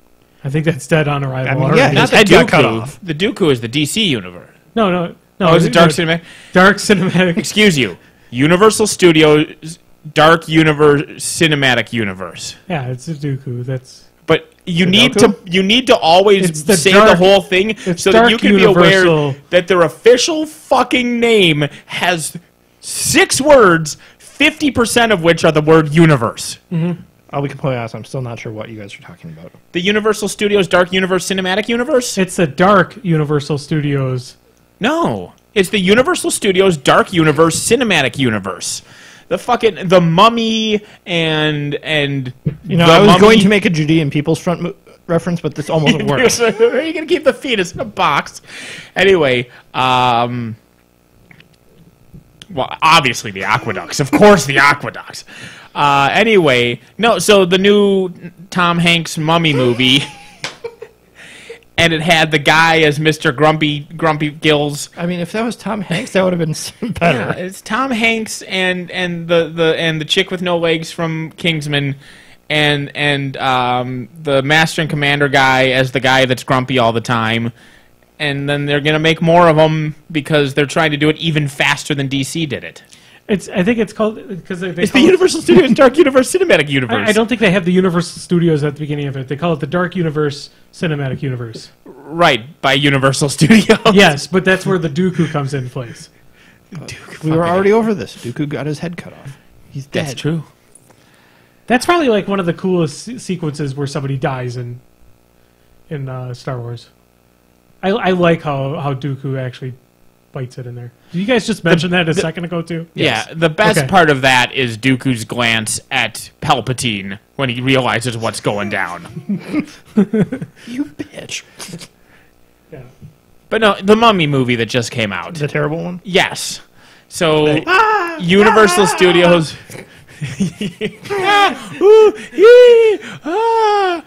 I think that's dead on arrival. I mean, already. yeah, Not the got cut Dooku. off. The Dooku is the DC universe. no, no, no. Oh, is it Dark no, Cinematic? Dark cinematic. Excuse you. Universal Studios Dark Universe Cinematic Universe. Yeah, it's a Dooku. That's But you need Goku? to you need to always the say the whole thing so that you Dark can be aware that their official fucking name has six words, fifty percent of which are the word universe. Mm-hmm. I'll be completely honest. I'm still not sure what you guys are talking about. The Universal Studios Dark Universe Cinematic Universe? It's the Dark Universal Studios. No, it's the Universal Studios Dark Universe Cinematic Universe. The fucking the Mummy and and You know, the I was Mummy- going to make a Judean People's Front mo- reference, but this almost worked. Are you gonna keep the fetus in a box? Anyway, um, well, obviously the aqueducts. Of course, the aqueducts. Uh, anyway, no. So the new Tom Hanks Mummy movie, and it had the guy as Mr. Grumpy Grumpy Gills. I mean, if that was Tom Hanks, that would have been better. Yeah, it's Tom Hanks and and the, the and the chick with no legs from Kingsman, and and um, the Master and Commander guy as the guy that's grumpy all the time, and then they're gonna make more of them because they're trying to do it even faster than DC did it. It's I think it's called because they, they It's the call it- Universal Studios Dark Universe Cinematic Universe. I, I don't think they have the Universal Studios at the beginning of it. They call it the Dark Universe Cinematic Universe. right by Universal Studios. yes, but that's where the Dooku comes in place. we were already over this. Dooku got his head cut off. He's dead. that's true. That's probably like one of the coolest sequences where somebody dies in in uh, Star Wars. I, I like how how Dooku actually bites it in there. Did you guys just mention that a second ago too? Yeah, the best Okay. part of that is Dooku's glance at Palpatine when he realizes what's going down. You bitch. Yeah. But no, the Mummy movie that just came out. The terrible one. Yes. So Universal Studios. Ah, ooh, ee, ah.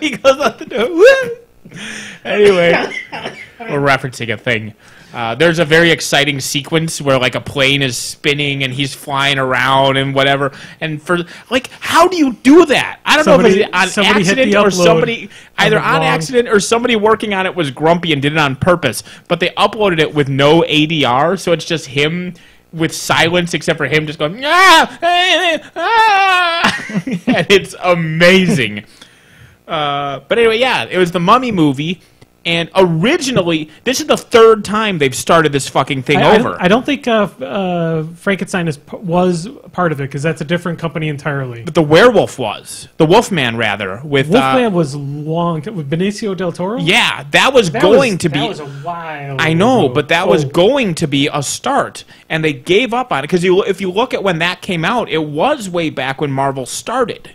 he goes out the door. Woo. Anyway, we're referencing a thing. Uh, there's a very exciting sequence where like a plane is spinning and he's flying around and whatever. And for like, how do you do that? I don't know Somebody- if it's on accident or somebody either on wrong. accident or somebody working on it was grumpy and did it on purpose. But they uploaded it with no ADR, so it's just him with silence, except for him just going ah, eh, eh, ah. and it's amazing. Uh, but anyway, yeah, it was the Mummy movie, and originally, this is the third time they've started this fucking thing I, I over. don't, I don't think uh, uh, Frankenstein is was part of it because that's a different company entirely. but the werewolf was the Wolfman, rather with Wolfman uh, was long with Benicio del Toro. yeah, that was That going was- to be. That was a while. I know, but that was Oh, going to be a start, and they gave up on it because you, if you look at when that came out, it was way back when Marvel started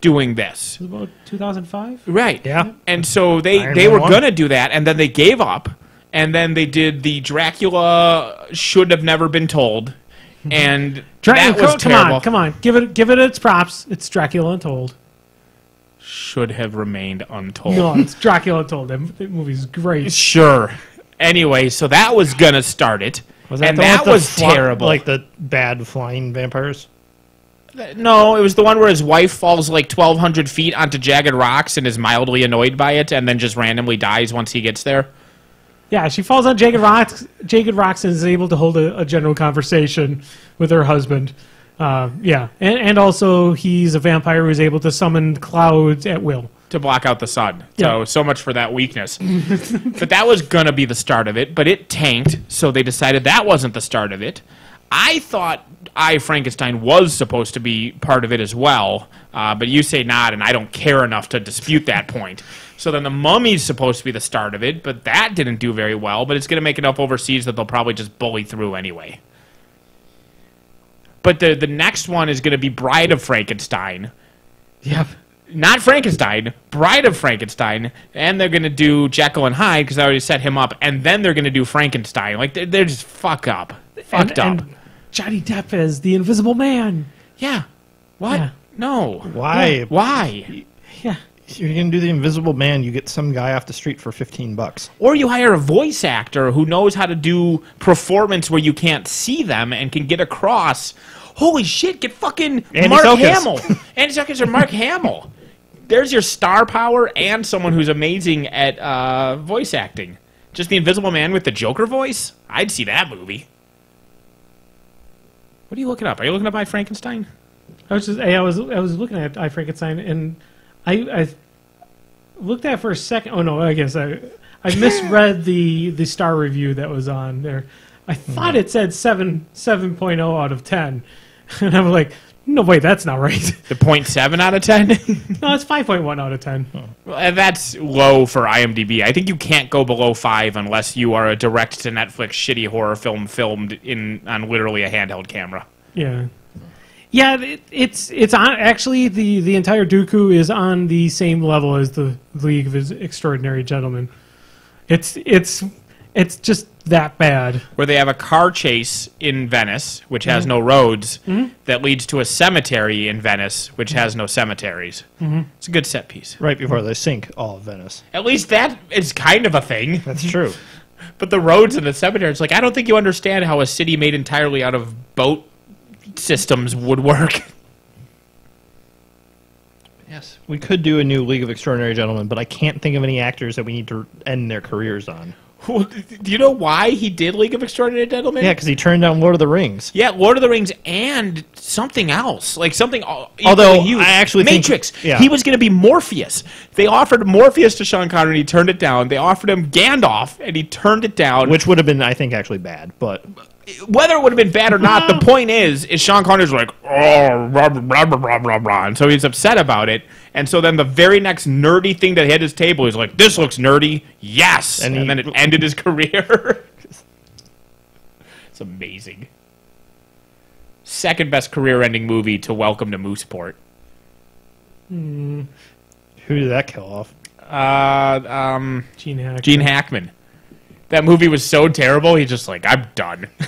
doing this, about 2005. right? Yeah. and so they Iron they Man were one. gonna do that, and then they gave up, and then they did the Dracula should have never been told, mm-hmm. and Dra- that was come terrible. on, come on, give it give it its props. It's Dracula Untold. Should have remained untold. No, it's Dracula Untold. That, that movie's great. Sure. Anyway, so that was gonna start it, Was that and the one that with the was fly- terrible. Like the bad flying vampires. No, it was the one where his wife falls like 1,200 feet onto jagged rocks and is mildly annoyed by it and then just randomly dies once he gets there. Yeah, she falls on jagged rocks. Jagged rocks and is able to hold a, a general conversation with her husband. Uh, yeah, and, and also he's a vampire who's able to summon clouds at will. To block out the sun. Yeah. So, so much for that weakness. but that was going to be the start of it, but it tanked, so they decided that wasn't the start of it. I thought I, Frankenstein, was supposed to be part of it as well, uh, but you say not, and I don't care enough to dispute that point. So then the mummy's supposed to be the start of it, but that didn't do very well, but it's going to make enough overseas that they'll probably just bully through anyway. But the, the next one is going to be Bride of Frankenstein. Yep. Not Frankenstein, Bride of Frankenstein, and they're going to do Jekyll and Hyde because I already set him up, and then they're going to do Frankenstein. Like, they're, they're just fuck up. Fucked and, up. and Johnny Depp as the Invisible Man. Yeah. What? Yeah. No. Why? Why? Yeah. If you're gonna do the Invisible Man, you get some guy off the street for 15 bucks. Or you hire a voice actor who knows how to do performance where you can't see them and can get across. Holy shit! Get fucking Andy Mark Serkis. Hamill. Andy Serkis or Mark Hamill. There's your star power and someone who's amazing at uh, voice acting. Just the Invisible Man with the Joker voice. I'd see that movie. What are you looking up? Are you looking up my Frankenstein? I was just, I was, I was looking at I Frankenstein, and I, I looked at it for a second. Oh no, I guess I, I misread the the star review that was on there. I thought hmm. it said seven seven oh out of ten, and I'm like, no, wait, that's not right. The point seven out of ten. no, it's five point one out of ten. Oh. Well, that's low for IMDb. I think you can't go below five unless you are a direct to Netflix shitty horror film filmed in on literally a handheld camera. Yeah. Yeah, it, it's it's on actually the the entire Dooku is on the same level as the League of Extraordinary Gentlemen. It's it's it's just that bad. Where they have a car chase in Venice, which has Mm-hmm. no roads, that leads to a cemetery in Venice, which has no cemeteries. Mm-hmm. It's a good set piece. Right before they sink all of Venice. At least that is kind of a thing. That's true. But the roads and the cemetery, it's like I don't think you understand how a city made entirely out of boat systems would work. yes. We could do a new League of Extraordinary Gentlemen, but I can't think of any actors that we need to end their careers on. Well, Do you know why he did League of Extraordinary Gentlemen? Yeah, because he turned down Lord of the Rings. Yeah, Lord of the Rings and something else, like something. al- Although. I actually think- Matrix. yeah. He was going to be Morpheus. They offered Morpheus to Sean Connery, and he turned it down. They offered him Gandalf, and he turned it down. Which would have been, I think, actually bad. But Whether it would have been bad or not, the point is, is Sean Connery's like, oh, blah, blah, blah, blah, blah, blah, and so he's upset about it. And so then the very next nerdy thing that hit his table, he's like, this looks nerdy, yes, and, And he- then it ended his career. it's amazing. Second best career-ending movie to Welcome to Mooseport. who did that kill off? Uh, um, Gene Hackman. Gene Hackman. That movie was so terrible. He's just like, I'm done.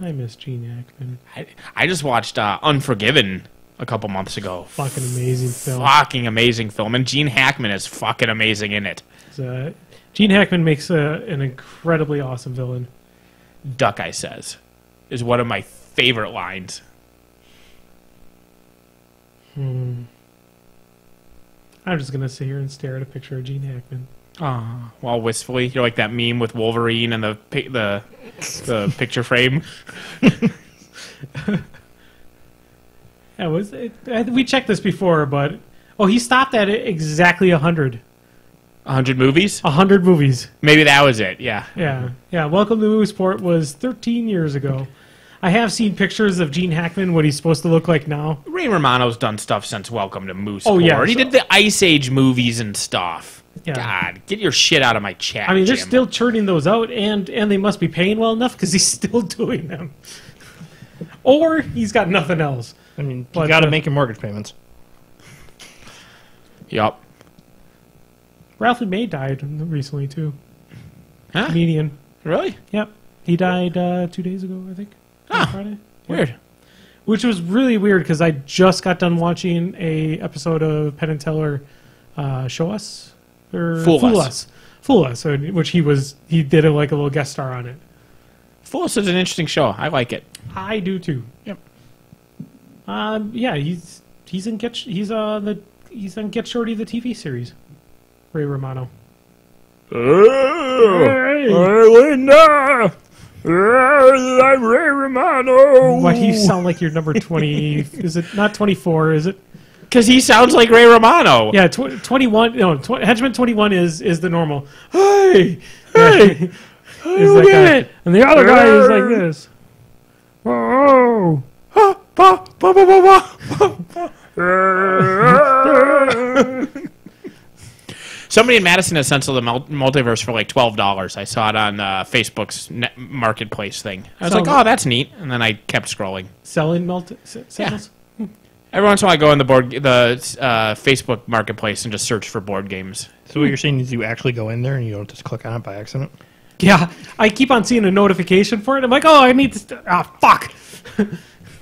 I miss Gene Hackman. I, I just watched uh, Unforgiven a couple months ago. Fucking amazing film. Fucking amazing film, and Gene Hackman is fucking amazing in it. Uh, Gene Hackman makes a, an incredibly awesome villain. Duck, I says, is one of my favorite lines. I'm just gonna sit here and stare at a picture of Gene Hackman. Aw, while wistfully, you're like that meme with Wolverine and the the the picture frame. Yeah, was it, we checked this before, but oh, he stopped at exactly hundred. hundred movies. hundred movies. Maybe that was it. Yeah. Yeah, yeah. Welcome to Mooseport was 13 years ago. I have seen pictures of Gene Hackman, what he's supposed to look like now. Ray Romano's done stuff since Welcome to Moose. Oh, yeah, he so- did the Ice Age movies and stuff. Yeah. God, get your shit out of my chat. I mean, they're Jim. still churning those out, and and they must be paying well enough because he's still doing them. or he's got nothing else. I mean, you But, got to uh, make your mortgage payments. Yup. Ralphie May died recently too. Huh? Comedian. Really? Yep, he died uh, two days ago, I think. On Huh. Friday. Weird. Which was really weird because I just got done watching a episode of Penn and Teller, uh, Show Us or Fool Us. Fool Us, uh, which he was he did a, like a little guest star on it. Fool Us is an interesting show. I like it. I do too. Yep. Um, yeah, he's he's in Get he's on the he's on Get Shorty the TV series. Ray Romano. Hey, Linda! I'm Ray Romano! Why do you sound like you're number twenty? is it not twenty four? Is it? Because he sounds like Ray Romano. Yeah, tw- twenty one. No, tw- Hedgeman twenty one is is the normal. Hey! Hey, is look that guy. it. And the other guy is like this. Oh, Ba, ba, ba, ba, ba, ba. Somebody in Madison has sent to the multiverse for like twelve dollars. I saw it on uh, Facebook's net marketplace thing. I was Sounds- like, "Oh, that's neat," and then I kept scrolling. selling melt s- sales. Every once in a while, I go in the board, the uh, Facebook marketplace, and just search for board games. So what you're saying is you actually go in there and you don't just click on it by accident? Yeah, I keep on seeing a notification for it. I'm like, oh, I need to. St- ah, fuck.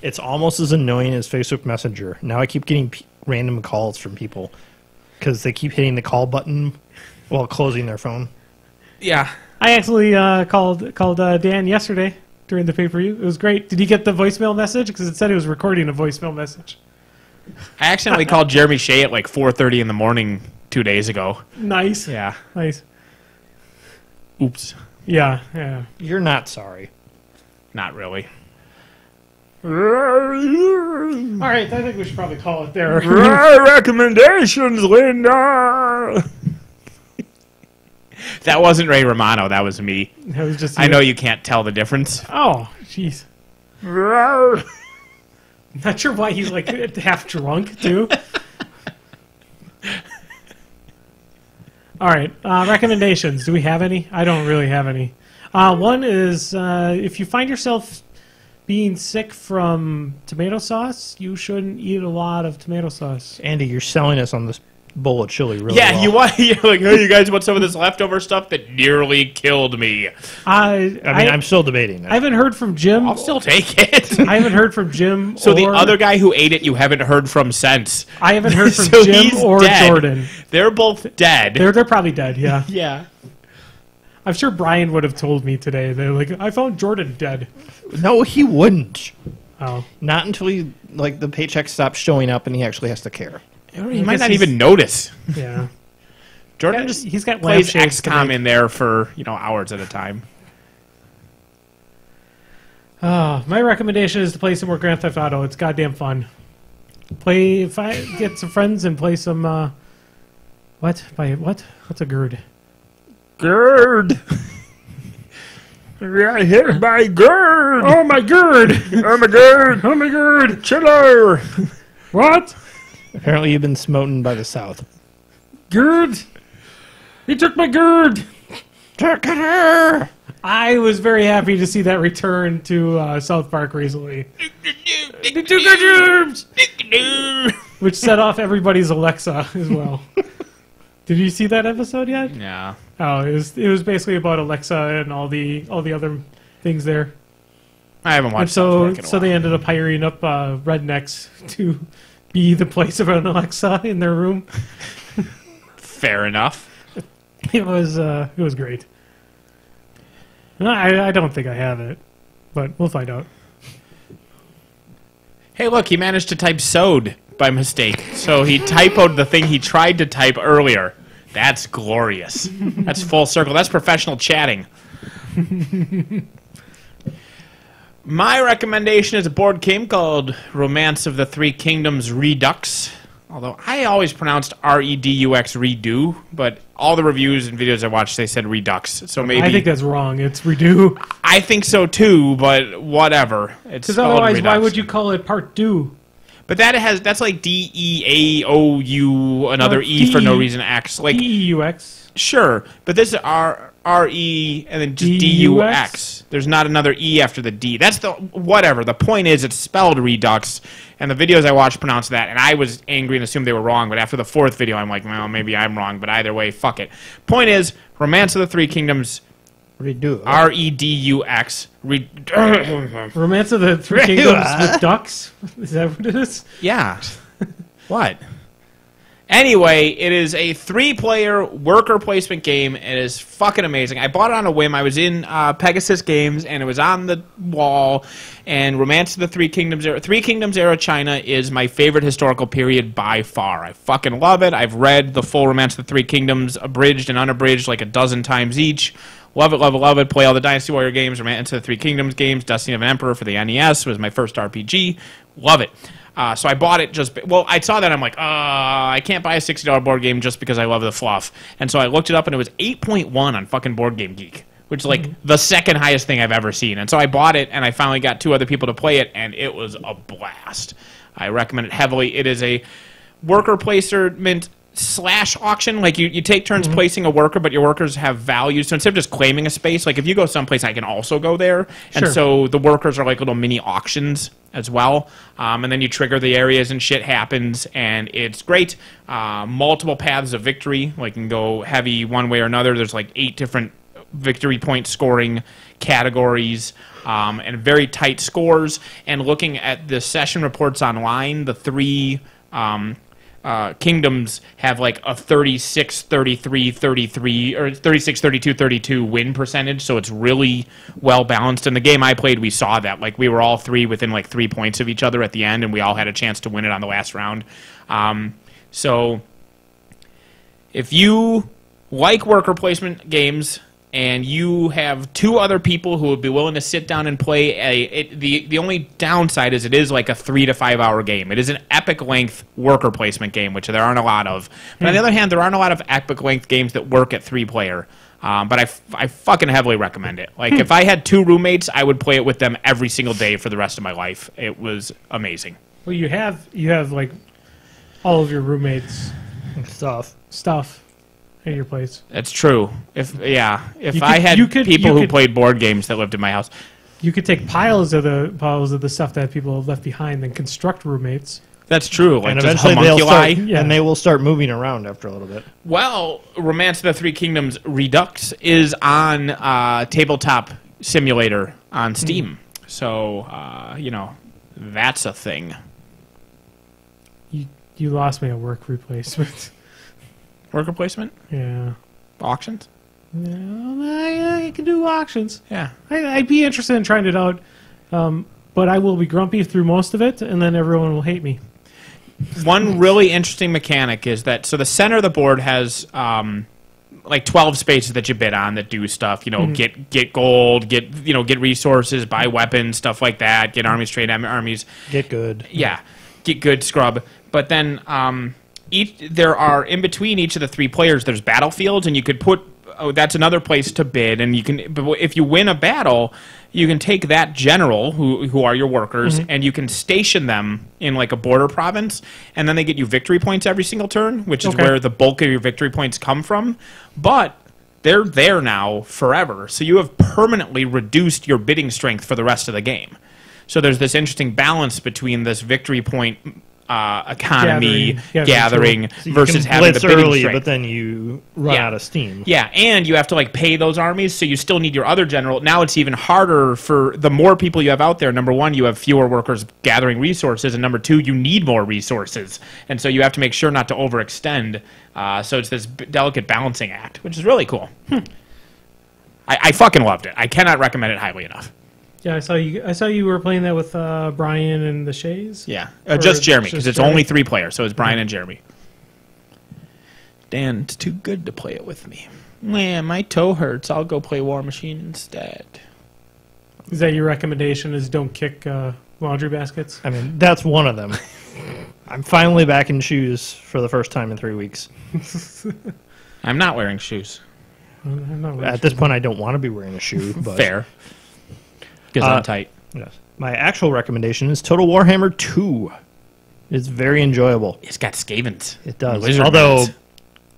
It's almost as annoying as Facebook Messenger. Now I keep getting p- random calls from people because they keep hitting the call button while closing their phone. Yeah, I actually uh, called called uh, Dan yesterday during the pay per view. It was great. Did he get the voicemail message? Because it said it was recording a voicemail message. I accidentally called Jeremy Shea at like four thirty in the morning two days ago. Nice. Yeah. Nice. Oops. Yeah. Yeah. You're not sorry. Not really. All right, I think we should probably call it there. recommendations, Linda. that wasn't Ray Romano. That was me. That was just I know you can't tell the difference. Oh, jeez. Not sure why he's like half drunk too. All right, uh, recommendations. Do we have any? I don't really have any. Uh, one is uh, if you find yourself being sick from tomato sauce, you shouldn't eat a lot of tomato sauce. Andy, you're selling us on this bowl of chili really Yeah, well. you want you're like, oh, you guys want some of this leftover stuff that nearly killed me? I, I mean, I, am still debating that. I haven't heard from Jim. I'll still take it. I haven't heard from Jim. so the other guy who ate it, you haven't heard from since. I haven't heard from So Jim or dead. Jordan. They're both dead. They're they're probably dead. Yeah, yeah. I'm sure Brian would have told me today. They're like, I found Jordan dead. no, he wouldn't. Oh, Not until he like the paycheck stops showing up and he actually has to care. He might not even notice. yeah. Jordan Yeah, just he's got plays lampshades to XCOM make. in there for you know hours at a time. Uh, my recommendation is to play some more Grand Theft Auto. It's goddamn fun. Play, if I get some friends and play some. Uh, what? By what? What's a gird? Gird. I hit my gird. Oh my gird! Oh my gird. Oh my gird! Chiller. What? Apparently, you've been smoten by the South. Gird! He took my gird! I was very happy to see that return to uh, South Park recently, which set off everybody's Alexa as well. Did you see that episode yet? Yeah. Oh, it was it was basically about Alexa and all the all the other things there. I haven't watched. South so Park in a so they ended up hiring up uh, rednecks to be the place of an Alexa in their room. Fair enough. It was uh, it was great. No, I I don't think I have it, but we'll find out. Hey, look, he managed to type "sewed" by mistake. So he typoed the thing he tried to type earlier. That's glorious. That's full circle. That's professional chatting. My recommendation is a board game called Romance of the Three Kingdoms Redux. Although I always pronounced R E D U X redo, but all the reviews and videos I watched they said Redux. So maybe I think that's wrong. It's redo. I think so too, but whatever. It's Because otherwise, why would you call it part two? But that has that's like D E A O U another No, E for no reason X. Like D E U X. sure, but this is R R E and then just D U X. There's not another E after the D. That's the whatever. The point is it's spelled Redux, and the videos I watched pronounced that, and I was angry and assumed they were wrong. But after the fourth video, I'm like, well, maybe I'm wrong. But either way, fuck it. Point is, Romance of the Three Kingdoms, Redo. R E D U X. Romance of the Three Kingdoms with ducks. Is that what it is? Yeah. what? Anyway, it is a three-player worker placement game. It is fucking amazing. I bought it on a whim. I was in uh, Pegasus Games, and it was on the wall. And Romance of the Three Kingdoms era, Three Kingdoms era China is my favorite historical period by far. I fucking love it. I've read the full Romance of the Three Kingdoms, abridged and unabridged, like a dozen times each. Love it, love it, love it. Play all the Dynasty Warrior games, Romance of the Three Kingdoms games, Destiny of an Emperor for the NES was my first RPG. Love it. Uh, so I bought it just well. I saw that I'm like, uh, I can't buy a sixty dollar board game just because I love the fluff. And so I looked it up, and it was eight point one on fucking Board Game Geek, which is like the second highest thing I've ever seen. And so I bought it, and I finally got two other people to play it, and it was a blast. I recommend it heavily. It is a worker placement slash auction. Like you, you take turns placing a worker, but your workers have value. So instead of just claiming a space, like if you go someplace, I can also go there. And Sure. so the workers are like little mini auctions as well. Um, and then you trigger the areas and shit happens, and it's great. Uh, multiple paths of victory. Like you can go heavy one way or another. There's like eight different victory point scoring categories um, and very tight scores. And looking at the session reports online, the three um, uh, kingdoms have like a 36, 33, 33, or 36, 32, 32 win percentage. So it's really well balanced. In the game I played, we saw that. Like we were all three within like three points of each other at the end, and we all had a chance to win it on the last round. Um, so if you like worker placement games, and you have two other people who would be willing to sit down and play a it, the the only downside is it is like a 3 to 5 hour game. It is an epic length worker placement game, which there aren't a lot of. But on the other hand, there aren't a lot of epic length games that work at 3 player. Um, but I, f- I fucking heavily recommend it. Like, if I had two roommates, I would play it with them every single day for the rest of my life. It was amazing. Well, you have you have like all of your roommates' Stuff. stuff at your place. That's true. If yeah, if You I had you could- people you who could- played board games that lived in my house, You could take piles of the piles of the stuff that people have left behind and construct roommates. that's true. Like and just eventually they'll homunculi. start, Yeah. and they will start moving around after a little bit. Well, Romance of the Three Kingdoms Redux is on uh, Tabletop Simulator on Steam. So, uh, you know, that's a thing. You you lost me at work replacement. Worker placement? yeah. Auctions? Yeah, I, I can do auctions. Yeah. I, I'd be interested in trying it out, um, but I will be grumpy through most of it, and then everyone will hate me. One really interesting mechanic is that so the center of the board has um, like 12 spaces that you bid on that do stuff, you know, get get gold, get you know, get resources, buy weapons, stuff like that, get armies, trade armies. Get good. yeah, get good scrub. But then um, each there are in between each of the three players. There's battlefields, and you could put. Oh, that's another place to bid, and you can. If you win a battle, you can take that general, who who are your workers, mm-hmm. and you can station them in like a border province, and then they get you victory points every single turn, which is Okay. where the bulk of your victory points come from. But they're there now forever, so you have permanently reduced your bidding strength for the rest of the game. So there's this interesting balance between this victory point uh, economy Gathering- gathering gathering, So versus having the bidding early, strength. but then you run Yeah. out of steam. Yeah, and you have to like pay those armies, so you still need your other general. Now it's even harder for the more people you have out there. Number one, you have fewer workers gathering resources, and number two, you need more resources, and so you have to make sure not to overextend. Uh, so it's this b- delicate balancing act, which is really cool. I, I fucking loved it. I cannot recommend it highly enough. Yeah, I saw you. I saw you were playing that with uh, Brian and the Shays. Yeah, uh, just Jeremy because it's Jeremy? only three players, so it's Brian and Jeremy. Dan's too good to play it with me. Man, my toe hurts. I'll go play Warmachine instead. Is that your recommendation? Is don't kick uh, laundry baskets? I mean, that's one of them. I'm finally back in shoes for the first time in three weeks. I'm not wearing shoes. Not really At this point, I don't want to be wearing a shoe. But Fair. Because Uh, I'm tight. Yes. My actual recommendation is Total Warhammer 2. It's very enjoyable. It's got Skavens. It does. Lizard although.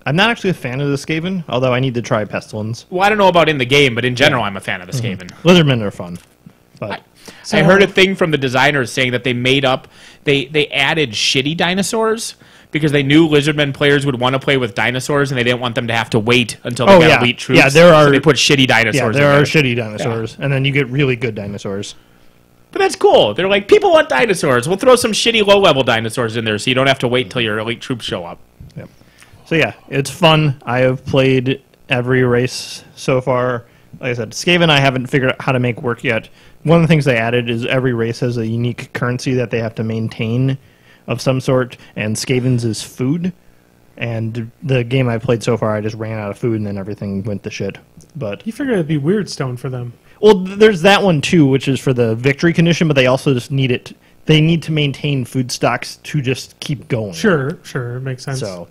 I'm not actually a fan of the Skaven, although I need to try Pestilence. Well, I don't know about in the game, but in general, I'm a fan of the Skaven. Lizardmen are fun. But So- I heard a thing from the designers saying that they made up, they they added shitty dinosaurs because they knew Lizardmen players would want to play with dinosaurs, and they didn't want them to have to wait until they Oh, got yeah. elite troops. Yeah, there so are- they put shitty yeah, dinosaurs. there in are there. shitty dinosaurs, and then you get really good dinosaurs. But that's cool. They're like, people want dinosaurs. We'll throw some shitty low level dinosaurs in there so you don't have to wait until your elite troops show up. Yep. So yeah, it's fun. I have played every race so far. Like I said, Skaven I haven't figured out how to make work yet. One of the things they added is every race has a unique currency that they have to maintain of some sort, and Skaven's is food. And the game I played so far, I just ran out of food, and then everything went to shit. But You figured it'd be weird stone for them. well, th- there's that one too, which is for the victory condition, but they also just need it. They need to maintain food stocks to just keep going. Sure, sure, it makes sense. So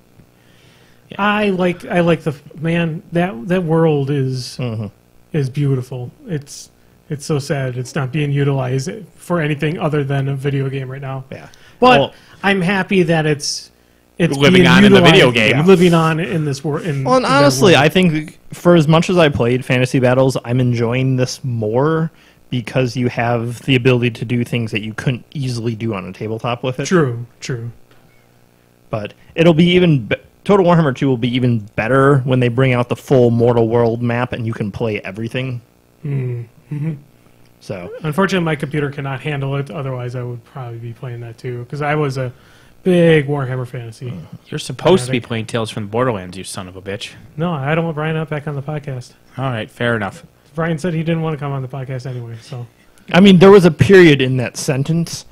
I like I like the man that that world is Mhm. is beautiful. It's it's so sad it's not being utilized for anything other than a video game right now. yeah. But Well- I'm happy that it's it's Living being on in the video utilized- game. yeah, living on in this world. In, Well, and honestly, world. I think for as much as I played Fantasy Battles, I'm enjoying this more because you have the ability to do things that you couldn't easily do on a tabletop with it. true, true. But it'll be even be- Total Warhammer 2 will be even better when they bring out the full Mortal World map and you can play everything. Mm-hmm. So, Unfortunately, my computer cannot handle it. Otherwise, I would probably be playing that too because I was a big Warhammer fantasy. You're supposed to be playing Tales from the Borderlands, you son of a bitch. No, I don't want Brian up back on the podcast. All right, fair enough. Brian said he didn't want to come on the podcast anyway. So I mean, there was a period in that sentence.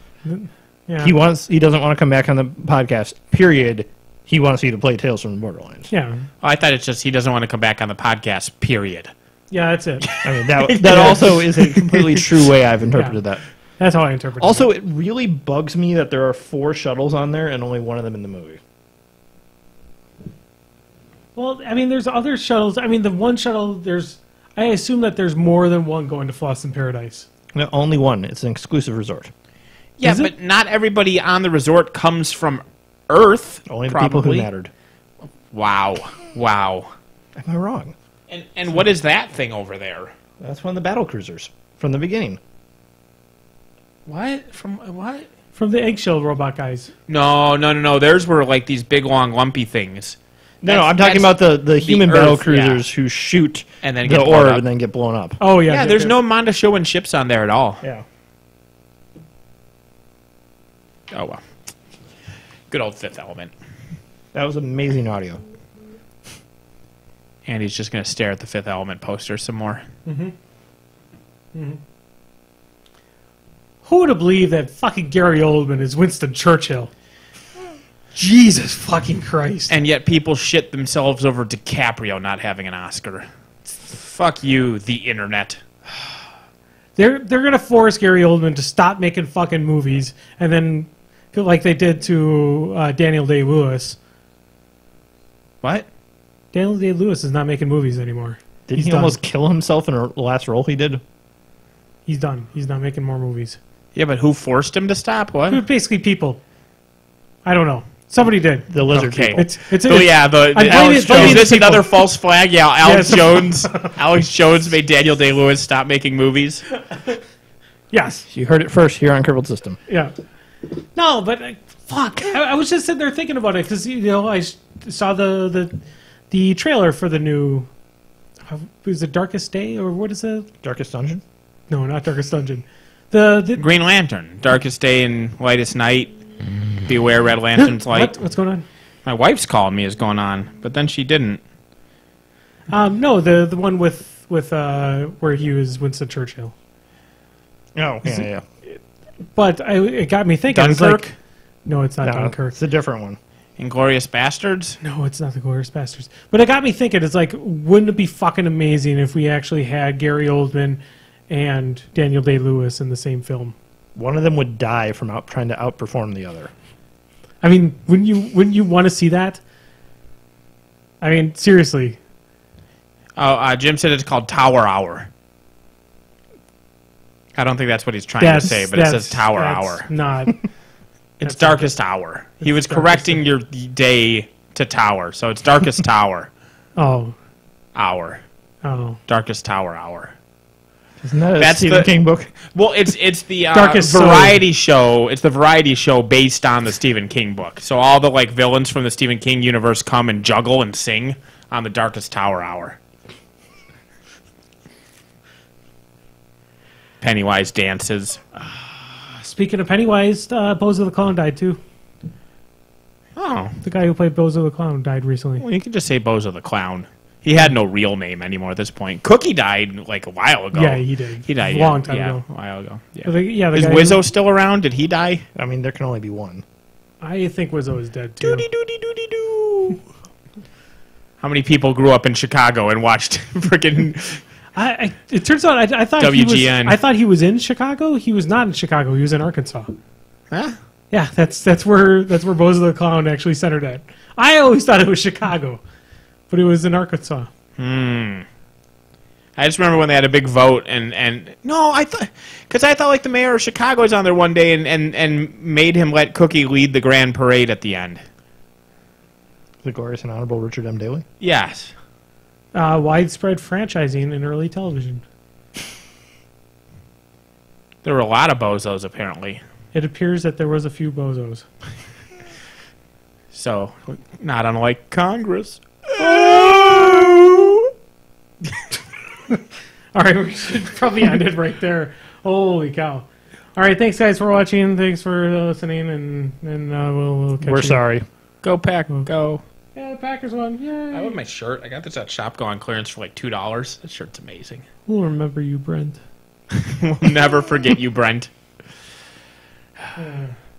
yeah, He wants he doesn't want to come back on the podcast. Period. He wants you to play Tales from the Borderlands. yeah. Oh, I thought it's just he doesn't want to come back on the podcast, period. Yeah, that's it. I mean, that that also is a completely true way I've interpreted that. That's how I interpret it. Also, it really bugs me that there are four shuttles on there and only one of them in the movie. Well, I mean, there's other shuttles. I mean, the one shuttle, there's. I assume that there's more than one going to Fhloston Paradise. No, only one. It's an exclusive resort. Yeah, Is it? but not everybody on the resort comes from Earth. Only the probably. people who mattered. Wow, wow. Am I wrong? And and what is that thing over there? That's one of the battle cruisers from the beginning. What from uh, what? From the eggshell robot guys. No, no, no, no. Theirs were like these big, long, lumpy things. No, no, I'm talking about the, the human Earth, battle yeah. cruisers who shoot And then the get blown orb up. and then get blown up. Oh, yeah. Yeah, they- there's they- no Mondoshawan ships on there at all. Yeah. Oh well. Good old Fifth Element. That was amazing audio. Andy's just gonna stare at the Fifth Element poster some more. Who would have believed that fucking Gary Oldman is Winston Churchill? Jesus fucking Christ. And yet people shit themselves over DiCaprio not having an Oscar. Fuck you, the internet. They're they're gonna force Gary Oldman to stop making fucking movies, and then like they did to uh, Daniel Day Lewis. What? Daniel Day Lewis is not making movies anymore. Did He's he done. almost kill himself in the last role he did? He's done. He's not making more movies. Yeah, but who forced him to stop? What? Basically, people. I don't know. Somebody did. The lizard Okay. people. It's it's, Oh it's yeah, the, I the blame Alex it- Jones. it Is this people. another false flag? Yeah, Alex Yes. Jones. Alex Jones made Daniel Day Lewis stop making movies. yes. You heard it first here on Crippled System. Yeah. No, but uh, fuck. I, I was just sitting there thinking about it because you know I saw the the the trailer for the new. Uh, was it Darkest Day or what is it? Darkest Dungeon? No, not Darkest Dungeon. The, the Green Lantern, Darkest Day and Lightest Night. Beware Red Lantern's light. what, what's going on? My wife's calling me is going on, but then she didn't. Um, no, the the one with with uh where he was Winston Churchill. Oh, yeah, yeah. But I, it got me thinking. Dunkirk, like- no, it's not No, Dunkirk. it's a different one. Inglourious Basterds. No, it's not the Glorious Bastards. But it got me thinking. It's like, wouldn't it be fucking amazing if we actually had Gary Oldman and Daniel Day Lewis in the same film? One of them would die from out trying to outperform the other. I mean, wouldn't you wouldn't you want to see that? I mean, seriously. Oh, uh, Jim said it's called Tower Hour. I don't think that's what he's trying That's to say, but it says Tower that's Hour. Not. It's that's Darkest Hour. He was correcting your day to Tower, so it's Darkest Tower Oh, Hour. oh. Darkest Tower Hour. Isn't that a That's Stephen the- King book? Well, it's it's the uh, Darkest Soul. variety show. It's the variety show based on the Stephen King book. So all the like villains from the Stephen King universe come and juggle and sing on the Darkest Tower Hour. Pennywise dances. Speaking of Pennywise, uh, Bozo the Clown died too. Oh, The guy who played Bozo the Clown died recently. well, you can just say Bozo the Clown. He had no real name anymore at this point. Cookie died like a while ago. Yeah, he did. He died A yeah, long time yeah, ago. A while ago. Yeah. the- yeah, the Is guy who- Wizzo still around? Did he die? I mean, there can only be one. I think Wizzo is dead too. Doody doody doody doo. How many people grew up in Chicago and watched freaking? I, I, it turns out I, I thought he was. I thought he was in Chicago. He was not in Chicago. He was in Arkansas. Huh? Yeah, that's that's where that's where Bozo the Clown actually centered at. I always thought it was Chicago, but it was in Arkansas. Hmm. I just remember when they had a big vote and and no, I thought because I thought like the mayor of Chicago was on there one day and and and made him let Cookie lead the grand parade at the end. The glorious and honorable Richard M. Daley. Yes. Uh, widespread franchising in early television. There were a lot of bozos apparently. It appears that there was a few bozos. So not unlike Congress. All right, we should probably end it right there. Holy cow! All right, thanks guys for watching. Thanks for listening, and and uh, we'll, we'll catch We're you. sorry. Go pack, go. Yeah, the Packers won. Yeah, I love my shirt. I got this at Shopko on clearance for like two dollars. That shirt's amazing. we'll remember you, Brent. we'll never forget you, Brent.